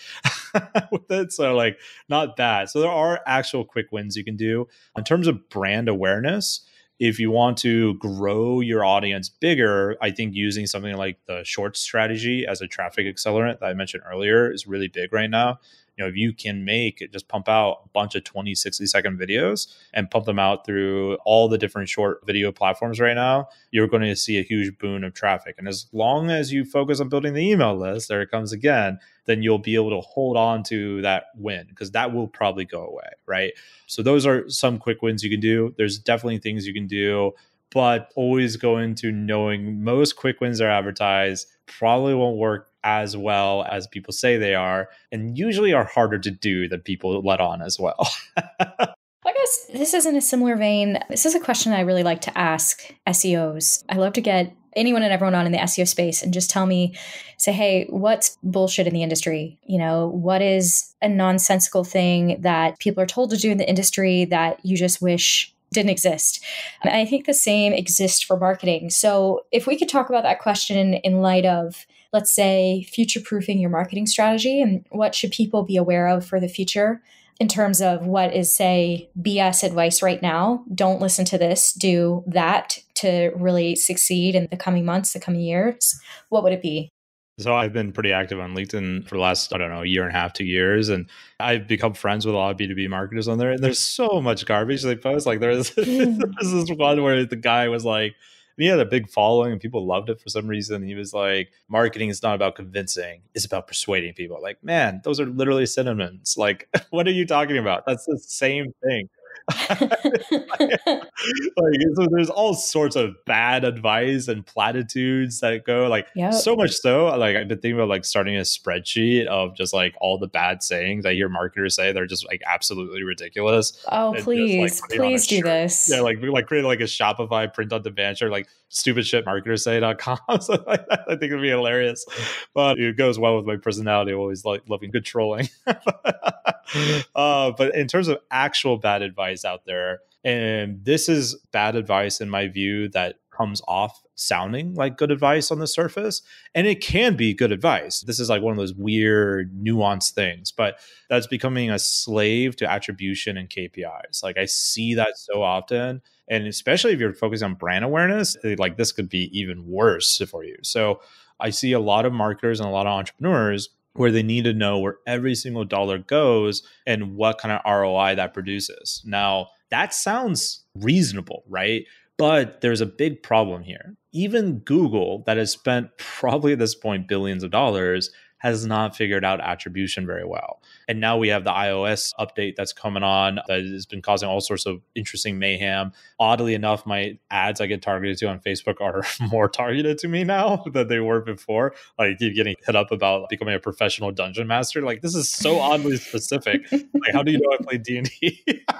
with it. So, like, not bad. So, there are actual quick wins you can do. In terms of brand awareness, if you want to grow your audience bigger, I think using something like the short strategy as a traffic accelerant that I mentioned earlier is really big right now. You know if you can make just pump out a bunch of 20 60 second videos and pump them out through all the different short video platforms right now you're going to see a huge boon of traffic. And as long as you focus on building the email list there it comes again then you'll be able to hold on to that win because that will probably go away right so those are some quick wins you can do there's definitely things you can do but always go into knowing most quick wins are advertised probably won't work as well as people say they are, and usually are harder to do than people let on as well. I guess this is in a similar vein. This is a question I really like to ask SEOs. I love to get anyone and everyone on in the SEO space and just tell me, say, hey, what's bullshit in the industry? You know, what is a nonsensical thing that people are told to do in the industry that you just wish didn't exist. And I think the same exists for marketing. So if we could talk about that question in light of let's say future proofing your marketing strategy and what should people be aware of for the future in terms of what is, say, BS advice right now. Don't listen to this, do that to really succeed in the coming months, the coming years? What would it be? So I've been pretty active on LinkedIn for the last, I don't know, year and a half, two years. And I've become friends with a lot of B2B marketers on there. And there's so much garbage they post. Like there's, hmm. there's this one where the guy was like, and he had a big following and people loved it for some reason. He was like, marketing is not about convincing, it's about persuading people. Like, man, those are literally synonyms. Like, what are you talking about? That's the same thing. like, so there's all sorts of bad advice and platitudes that go like yep. so much so like I've been thinking about like starting a spreadsheet of just like all the bad sayings I hear marketers say they're just like absolutely ridiculous. Oh please, just, like, please do this. Yeah, like like create like a Shopify print on demand shirt like stupid shit marketers say.com. so I, I think it'd be hilarious. But it goes well with my personality. Always like loving good trolling. uh, but in terms of actual bad advice out there, and this is bad advice in my view that comes off sounding like good advice on the surface. And it can be good advice. This is like one of those weird, nuanced things, but that's becoming a slave to attribution and KPIs. Like I see that so often. And especially if you're focused on brand awareness, eh, like this could be even worse for you. So I see a lot of marketers and a lot of entrepreneurs where they need to know where every single dollar goes and what kind of ROI that produces. Now, that sounds reasonable, right? But there's a big problem here. Even Google, that has spent probably at this point billions of dollars, has not figured out attribution very well. And now we have the iOS update that's coming on that has been causing all sorts of interesting mayhem. Oddly enough, my ads I get targeted to on Facebook are more targeted to me now than they were before. Like I keep getting hit up about becoming a professional dungeon master. Like this is so oddly specific. like how do you know I play D and D?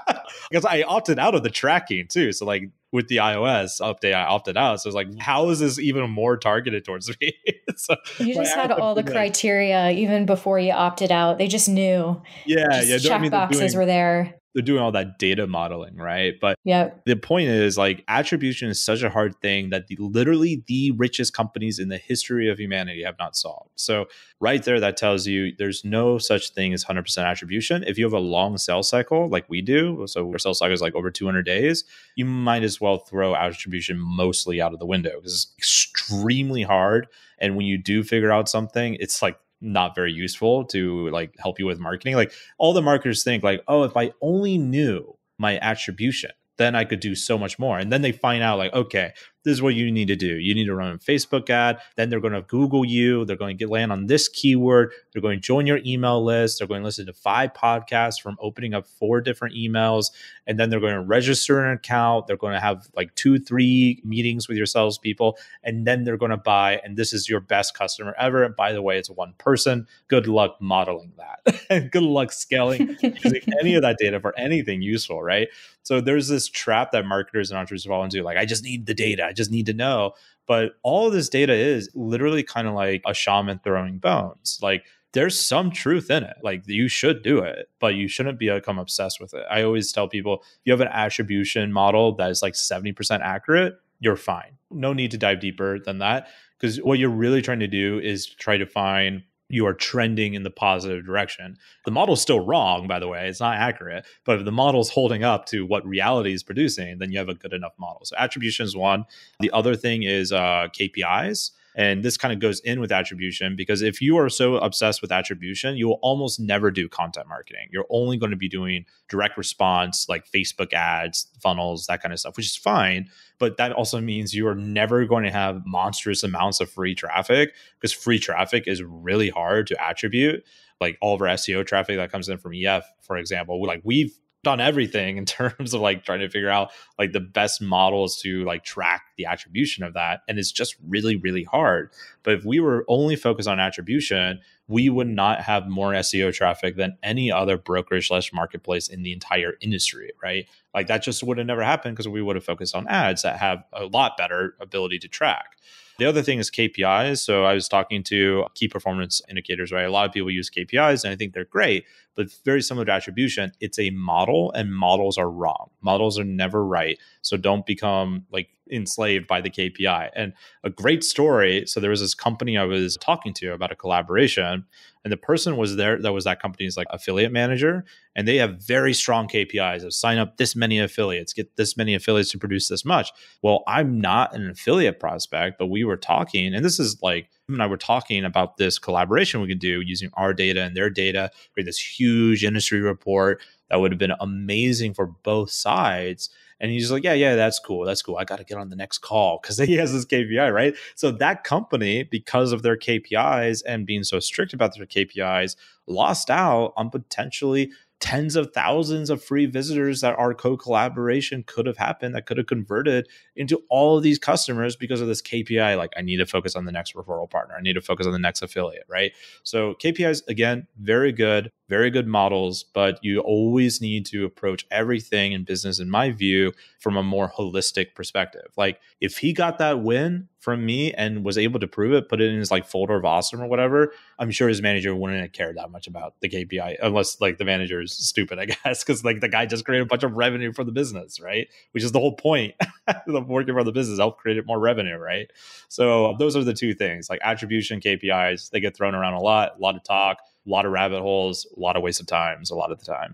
Because I opted out of the tracking too. So like with the iOS update, I opted out. So it's like, how is this even more targeted towards me? so you just had all the criteria even before you opted out. They just knew. Yeah, just yeah. Check I mean, boxes doing, were there they're doing all that data modeling, right? But yeah, the point is like attribution is such a hard thing that the, literally the richest companies in the history of humanity have not solved. So right there, that tells you there's no such thing as 100% attribution. If you have a long sales cycle like we do, so our sales cycle is like over 200 days, you might as well throw attribution mostly out of the window because it's extremely hard. And when you do figure out something, it's like not very useful to like help you with marketing. Like all the marketers think like, oh, if I only knew my attribution, then I could do so much more. And then they find out like, okay, this is what you need to do. You need to run a Facebook ad. Then they're going to Google you. They're going to get land on this keyword. They're going to join your email list. They're going to listen to five podcasts from opening up four different emails. And then they're going to register an account. They're going to have like two, three meetings with your salespeople. And then they're going to buy. And this is your best customer ever. And by the way, it's one person. Good luck modeling that. and good luck scaling using any of that data for anything useful, right? So there's this trap that marketers and entrepreneurs fall into. Like, I just need the data just need to know. But all this data is literally kind of like a shaman throwing bones. Like there's some truth in it. Like you should do it, but you shouldn't become obsessed with it. I always tell people if you have an attribution model that is like 70% accurate, you're fine. No need to dive deeper than that. Because what you're really trying to do is try to find you are trending in the positive direction. The model's still wrong, by the way, it's not accurate. But if the model's holding up to what reality is producing, then you have a good enough model. So attribution is one. The other thing is uh, KPIs. And this kind of goes in with attribution because if you are so obsessed with attribution, you will almost never do content marketing. You're only going to be doing direct response, like Facebook ads, funnels, that kind of stuff, which is fine. But that also means you are never going to have monstrous amounts of free traffic because free traffic is really hard to attribute. Like all of our SEO traffic that comes in from EF, for example, like we've done everything in terms of like trying to figure out like the best models to like track the attribution of that and it's just really really hard. But if we were only focused on attribution we would not have more seo traffic than any other brokerage slash marketplace in the entire industry right? Like that just would have never happened because we would have focused on ads that have a lot better ability to track the other thing is KPIs. So I was talking to key performance indicators, right? A lot of people use KPIs and I think they're great, but very similar to attribution, it's a model and models are wrong. Models are never right. So don't become like enslaved by the KPI. And a great story. So there was this company I was talking to about a collaboration, and the person was there that was that company's like affiliate manager, and they have very strong KPIs of sign up this many affiliates, get this many affiliates to produce this much. Well, I'm not an affiliate prospect, but we were talking, and this is like him and I were talking about this collaboration we could do using our data and their data, create this huge industry report that would have been amazing for both sides. And he's like, yeah, yeah, that's cool. That's cool. I got to get on the next call because he has this KPI, right? So that company, because of their KPIs and being so strict about their KPIs, lost out on potentially tens of thousands of free visitors that our co-collaboration could have happened that could have converted into all of these customers because of this KPI like I need to focus on the next referral partner I need to focus on the next affiliate right so KPIs again very good very good models, but you always need to approach everything in business, in my view, from a more holistic perspective. Like if he got that win from me and was able to prove it, put it in his like folder of awesome or whatever, I'm sure his manager wouldn't have cared that much about the KPI unless like the manager is stupid, I guess, because like the guy just created a bunch of revenue for the business, right? Which is the whole point of working for the business, help create more revenue, right? So those are the two things like attribution KPIs, they get thrown around a lot, a lot of talk a lot of rabbit holes, a lot of waste of times a lot of the time.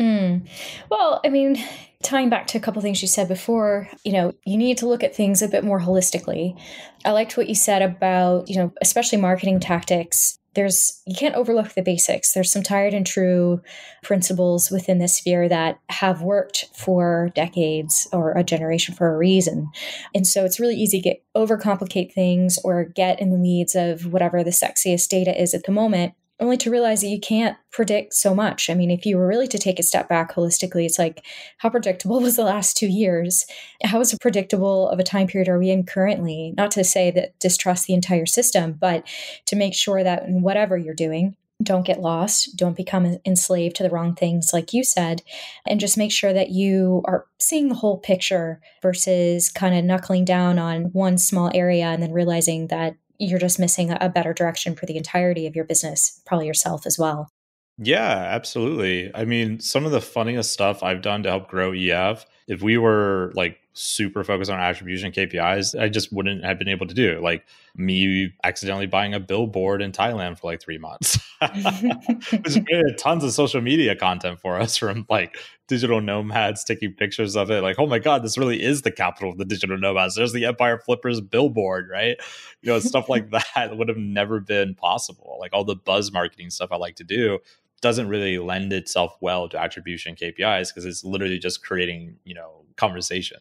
Mm. Well, I mean, tying back to a couple things you said before, you know, you need to look at things a bit more holistically. I liked what you said about, you know, especially marketing tactics. There's, you can't overlook the basics. There's some tired and true principles within this sphere that have worked for decades or a generation for a reason. And so it's really easy to get overcomplicate things or get in the weeds of whatever the sexiest data is at the moment only to realize that you can't predict so much. I mean, if you were really to take a step back holistically, it's like, how predictable was the last two years? How is it predictable of a time period are we in currently? Not to say that distrust the entire system, but to make sure that in whatever you're doing, don't get lost, don't become enslaved to the wrong things, like you said, and just make sure that you are seeing the whole picture versus kind of knuckling down on one small area and then realizing that you're just missing a better direction for the entirety of your business, probably yourself as well. Yeah, absolutely. I mean, some of the funniest stuff I've done to help grow EF, if we were like super focused on attribution KPIs, I just wouldn't have been able to do. Like me accidentally buying a billboard in Thailand for like three months. Which created tons of social media content for us from like digital nomads taking pictures of it. Like, oh my God, this really is the capital of the digital nomads. There's the Empire Flippers billboard, right? You know, stuff like that would have never been possible. Like all the buzz marketing stuff I like to do doesn't really lend itself well to attribution KPIs because it's literally just creating, you know, conversation.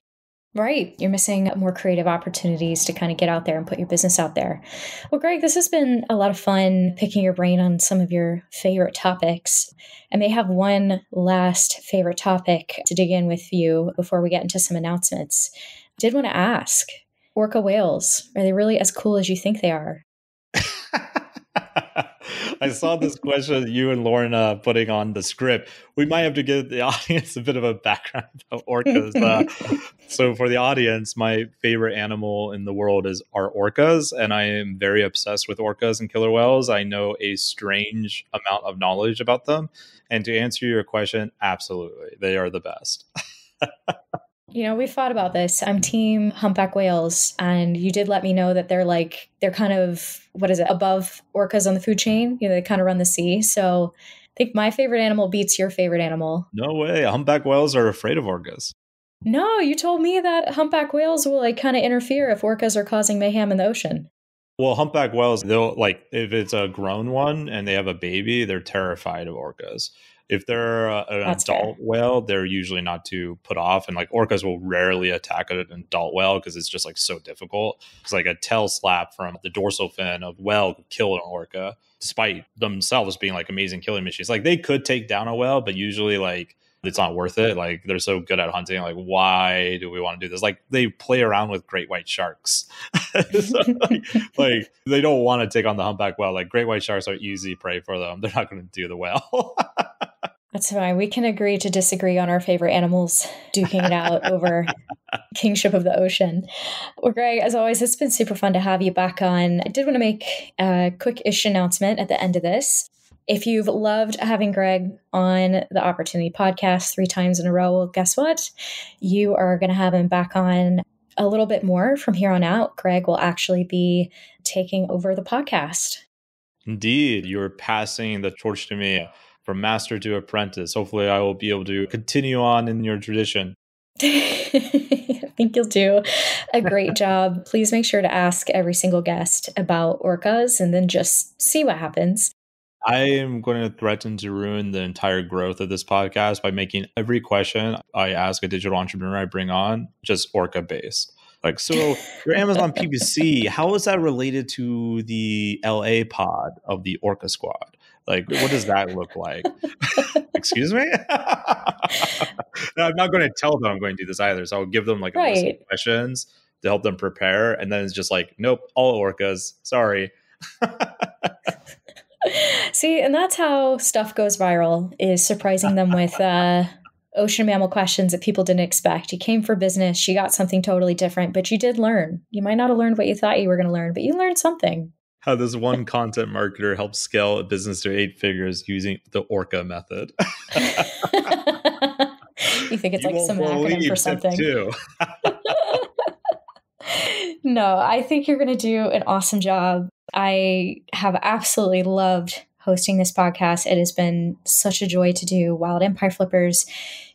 Right. You're missing more creative opportunities to kind of get out there and put your business out there. Well, Greg, this has been a lot of fun picking your brain on some of your favorite topics. I may have one last favorite topic to dig in with you before we get into some announcements. I did want to ask orca whales, are they really as cool as you think they are? I saw this question you and Lorna putting on the script. We might have to give the audience a bit of a background of orcas. Uh, so, for the audience, my favorite animal in the world is are orcas, and I am very obsessed with orcas and killer whales. I know a strange amount of knowledge about them. And to answer your question, absolutely, they are the best. You know, we've thought about this. I'm team humpback whales, and you did let me know that they're like, they're kind of, what is it, above orcas on the food chain? You know, they kind of run the sea. So I think my favorite animal beats your favorite animal. No way. Humpback whales are afraid of orcas. No, you told me that humpback whales will like kind of interfere if orcas are causing mayhem in the ocean. Well, humpback whales, they'll like, if it's a grown one and they have a baby, they're terrified of orcas. If they're uh, an That's adult fair. whale, they're usually not too put off, and like orcas will rarely attack an adult whale because it's just like so difficult. It's like a tail slap from the dorsal fin of whale could kill an orca, despite themselves being like amazing killing machines. Like they could take down a whale, but usually like it's not worth it. Like they're so good at hunting. Like, why do we want to do this? Like they play around with great white sharks. so, like, like, they don't want to take on the humpback whale. Like great white sharks are easy prey for them. They're not going to do the whale. That's fine. We can agree to disagree on our favorite animals, duking it out over kingship of the ocean. Well, Greg, as always, it's been super fun to have you back on. I did want to make a quick ish announcement at the end of this. If you've loved having Greg on the Opportunity podcast three times in a row, well, guess what? You are going to have him back on a little bit more from here on out, Greg will actually be taking over the podcast. Indeed, you're passing the torch to me from master to apprentice. Hopefully, I will be able to continue on in your tradition. I think you'll do a great job. Please make sure to ask every single guest about orcas and then just see what happens. I am going to threaten to ruin the entire growth of this podcast by making every question I ask a digital entrepreneur I bring on just orca based. Like, so your Amazon PPC, how is that related to the LA pod of the Orca Squad? Like, what does that look like? Excuse me? no, I'm not going to tell them I'm going to do this either. So I'll give them like right. a list of questions to help them prepare. And then it's just like, nope, all orcas. Sorry. See, and that's how stuff goes viral is surprising them with uh, ocean mammal questions that people didn't expect. You came for business, you got something totally different, but you did learn. You might not have learned what you thought you were going to learn, but you learned something. How this one content marketer helps scale a business to eight figures using the Orca method. you think it's you like some acronym for something? no, I think you're going to do an awesome job. I have absolutely loved hosting this podcast. It has been such a joy to do Wild Empire Flippers.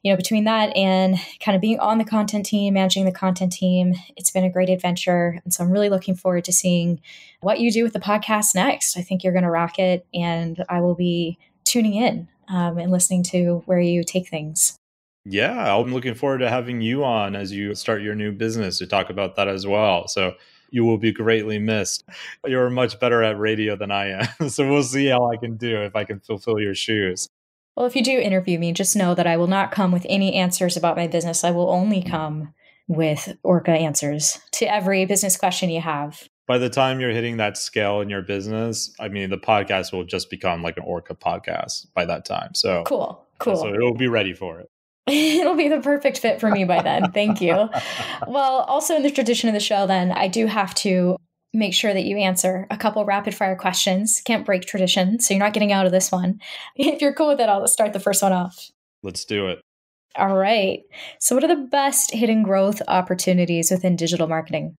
You know, between that and kind of being on the content team, managing the content team, it's been a great adventure. And so I'm really looking forward to seeing what you do with the podcast next. I think you're going to rock it, and I will be tuning in um, and listening to where you take things. Yeah, I'm looking forward to having you on as you start your new business to talk about that as well. So you will be greatly missed. You're much better at radio than I am. so we'll see how I can do if I can fulfill your shoes. Well, if you do interview me, just know that I will not come with any answers about my business. I will only come with Orca answers to every business question you have. By the time you're hitting that scale in your business, I mean, the podcast will just become like an Orca podcast by that time. So cool, cool. So it'll be ready for it. It'll be the perfect fit for me by then. Thank you. Well, also in the tradition of the show, then I do have to make sure that you answer a couple rapid fire questions. Can't break tradition, so you're not getting out of this one. If you're cool with it, I'll start the first one off. Let's do it. All right. So, what are the best hidden growth opportunities within digital marketing?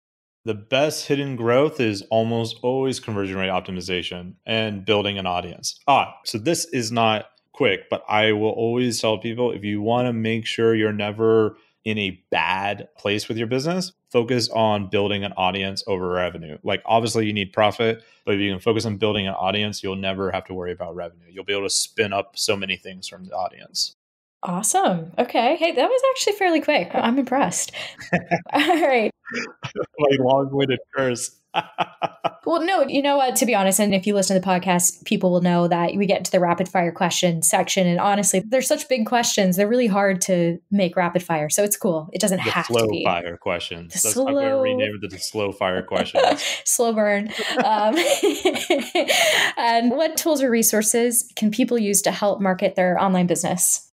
The best hidden growth is almost always conversion rate optimization and building an audience. Ah, so this is not quick, but I will always tell people if you want to make sure you're never in a bad place with your business, focus on building an audience over revenue. Like obviously you need profit, but if you can focus on building an audience, you'll never have to worry about revenue. You'll be able to spin up so many things from the audience. Awesome. Okay. Hey, that was actually fairly quick. I'm impressed. All right. Long-winded curse. well, no, you know what? To be honest, and if you listen to the podcast, people will know that we get to the rapid fire question section. And honestly, they're such big questions. They're really hard to make rapid fire. So it's cool. It doesn't the have slow to be. fire questions. The slow... I'm going to rename it the slow fire questions. slow burn. Um, and what tools or resources can people use to help market their online business?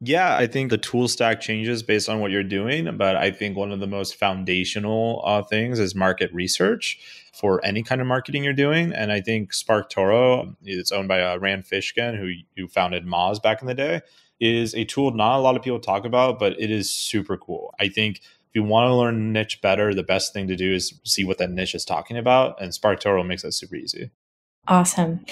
Yeah, I think the tool stack changes based on what you're doing, but I think one of the most foundational uh, things is market research for any kind of marketing you're doing. And I think SparkToro, it's owned by uh, Rand Fishkin, who, who founded Moz back in the day, is a tool not a lot of people talk about, but it is super cool. I think if you want to learn niche better, the best thing to do is see what that niche is talking about, and SparkToro makes that super easy. Awesome.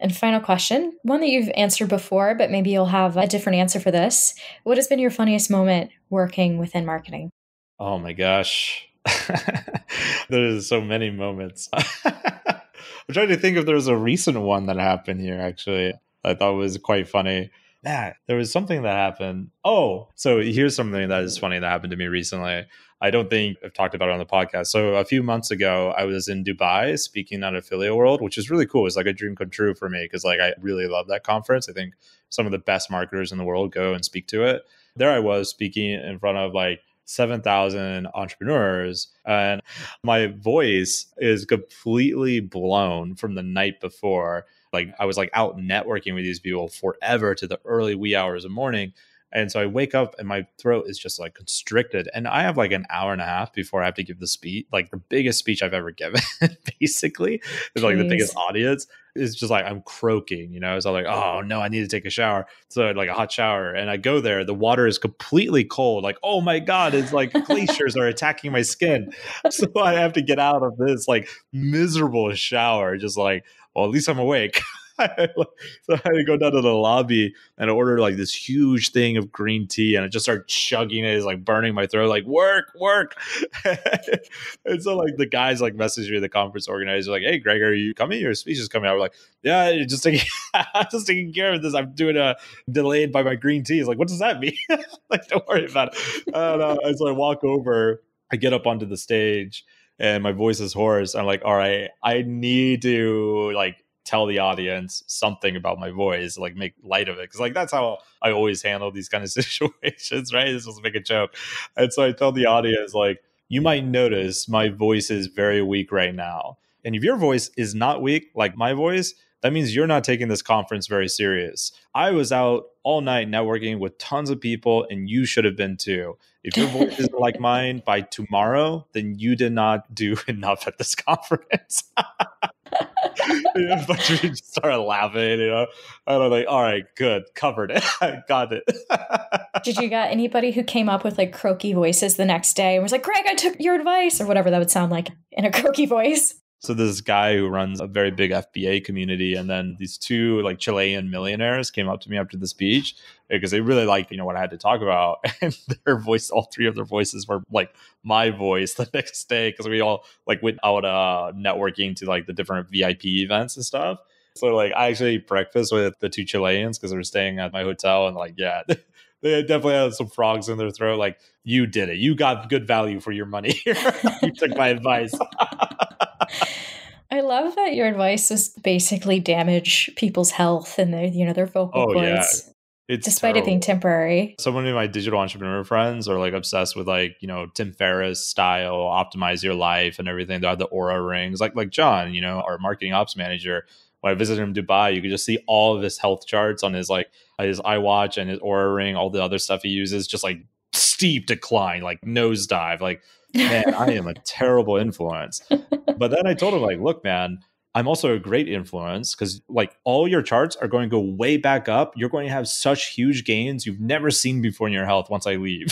And final question, one that you've answered before, but maybe you'll have a different answer for this. What has been your funniest moment working within marketing? Oh my gosh. There's so many moments. I'm trying to think if there's a recent one that happened here, actually. I thought was quite funny. Yeah, there was something that happened. Oh, so here's something that is funny that happened to me recently. I don't think I've talked about it on the podcast. So a few months ago, I was in Dubai speaking at Affiliate World, which is really cool. It's like a dream come true for me because like I really love that conference. I think some of the best marketers in the world go and speak to it. There I was speaking in front of like 7,000 entrepreneurs and my voice is completely blown from the night before. Like I was like out networking with these people forever to the early wee hours of morning And so I wake up and my throat is just like constricted. And I have like an hour and a half before I have to give the speech, like the biggest speech I've ever given, basically. It's like the biggest audience. It's just like I'm croaking, you know. So I'm like, oh no, I need to take a shower. So like a hot shower. And I go there, the water is completely cold. Like, oh my God, it's like glaciers are attacking my skin. So I have to get out of this like miserable shower, just like, well, at least I'm awake. so I had to go down to the lobby and order like this huge thing of green tea, and I just start chugging it. It's like burning my throat. Like work, work. and so like the guys like message me, the conference organizer, like, "Hey, Greg, are you coming? Your speech is coming out." We're like, "Yeah, just taking, just taking care of this. I'm doing a delayed by my green tea." It's like, what does that mean? like, don't worry about it. And, uh, and so I walk over. I get up onto the stage and my voice is hoarse. I'm like, all right, I need to like tell the audience something about my voice, like make light of it. Cause like that's how I always handle these kind of situations, right? This was make a joke. And so I tell the audience, like, you might notice my voice is very weak right now. And if your voice is not weak, like my voice, that means you're not taking this conference very serious. I was out all night networking with tons of people, and you should have been too. If your voice is like mine by tomorrow, then you did not do enough at this conference. but you just started laughing, you know. And I'm like, all right, good, covered it. I got it. Did you got anybody who came up with like croaky voices the next day and was like, Greg, I took your advice, or whatever that would sound like in a croaky voice? So this guy who runs a very big FBA community, and then these two like Chilean millionaires came up to me after the speech because they really liked you know what I had to talk about, and their voice, all three of their voices were like my voice the next day because we all like went out uh, networking to like the different VIP events and stuff. So like I actually breakfast with the two Chileans because they were staying at my hotel, and like yeah. they definitely had some frogs in their throat. Like, you did it. You got good value for your money. you took my advice. I love that your advice is basically damage people's health and their, you know, their vocal oh, cords. Yeah. It's despite terrible. it being temporary. So many of my digital entrepreneur friends are like obsessed with like, you know, Tim Ferriss style, optimize your life and everything. They have the Oura rings. Like like John, you know, our marketing ops manager. When I visited him in Dubai, you could just see all of his health charts on his like his iWatch and his Oura ring, all the other stuff he uses, just like steep decline, like nosedive. Like man, I am a terrible influence. But then I told him, like, look, man, I'm also a great influence because like all your charts are going to go way back up. You're going to have such huge gains you've never seen before in your health once I leave.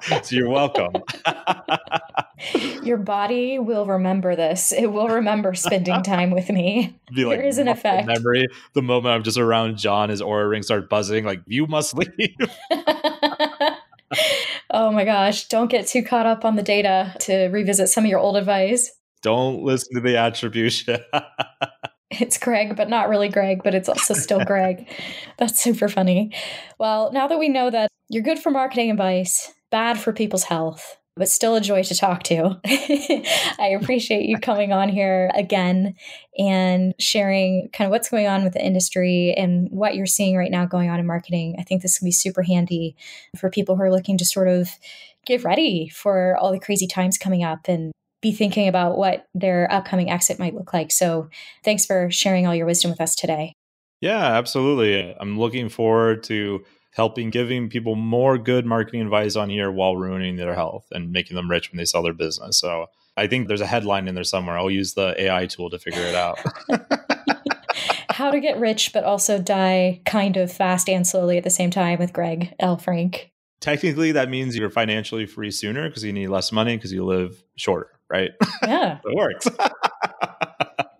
so you're welcome. your body will remember this. It will remember spending time with me. Be like, there is an effect. Memory. The moment I'm just around John, his Oura ring start buzzing. Like you must leave oh my gosh, don't get too caught up on the data to revisit some of your old advice. Don't listen to the attribution. it's Greg, but not really Greg, but it's also still Greg. That's super funny. Well, now that we know that you're good for marketing advice, bad for people's health, but still a joy to talk to. I appreciate you coming on here again and sharing kind of what's going on with the industry and what you're seeing right now going on in marketing. I think this can be super handy for people who are looking to sort of get ready for all the crazy times coming up and be thinking about what their upcoming exit might look like. So, thanks for sharing all your wisdom with us today. Yeah, absolutely. I'm looking forward to helping giving people more good marketing advice on here while ruining their health and making them rich when they sell their business. So I think there's a headline in there somewhere. I'll use the AI tool to figure it out. How to get rich, but also die kind of fast and slowly at the same time with Greg Elfrink. Technically, that means you're financially free sooner because you need less money because you live shorter, right? Yeah. it works.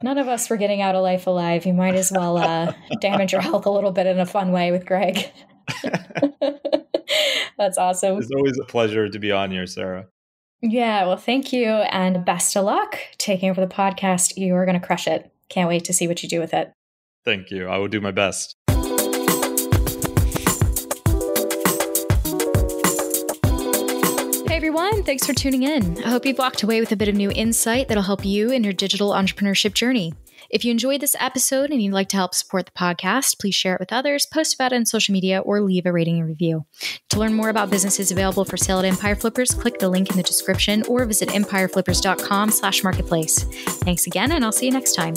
None of us were getting out of life alive. You might as well uh, damage your health a little bit in a fun way with Greg. That's awesome. It's always a pleasure to be on here, Sarah. Yeah, well, thank you and best of luck taking over the podcast. You are going to crush it. Can't wait to see what you do with it. Thank you. I will do my best. Hey everyone, thanks for tuning in. I hope you've walked away with a bit of new insight that'll help you in your digital entrepreneurship journey. If you enjoyed this episode and you'd like to help support the podcast, please share it with others, post about it on social media, or leave a rating and review. To learn more about businesses available for sale at Empire Flippers, click the link in the description or visit empireflippers.com slash marketplace. Thanks again, and I'll see you next time.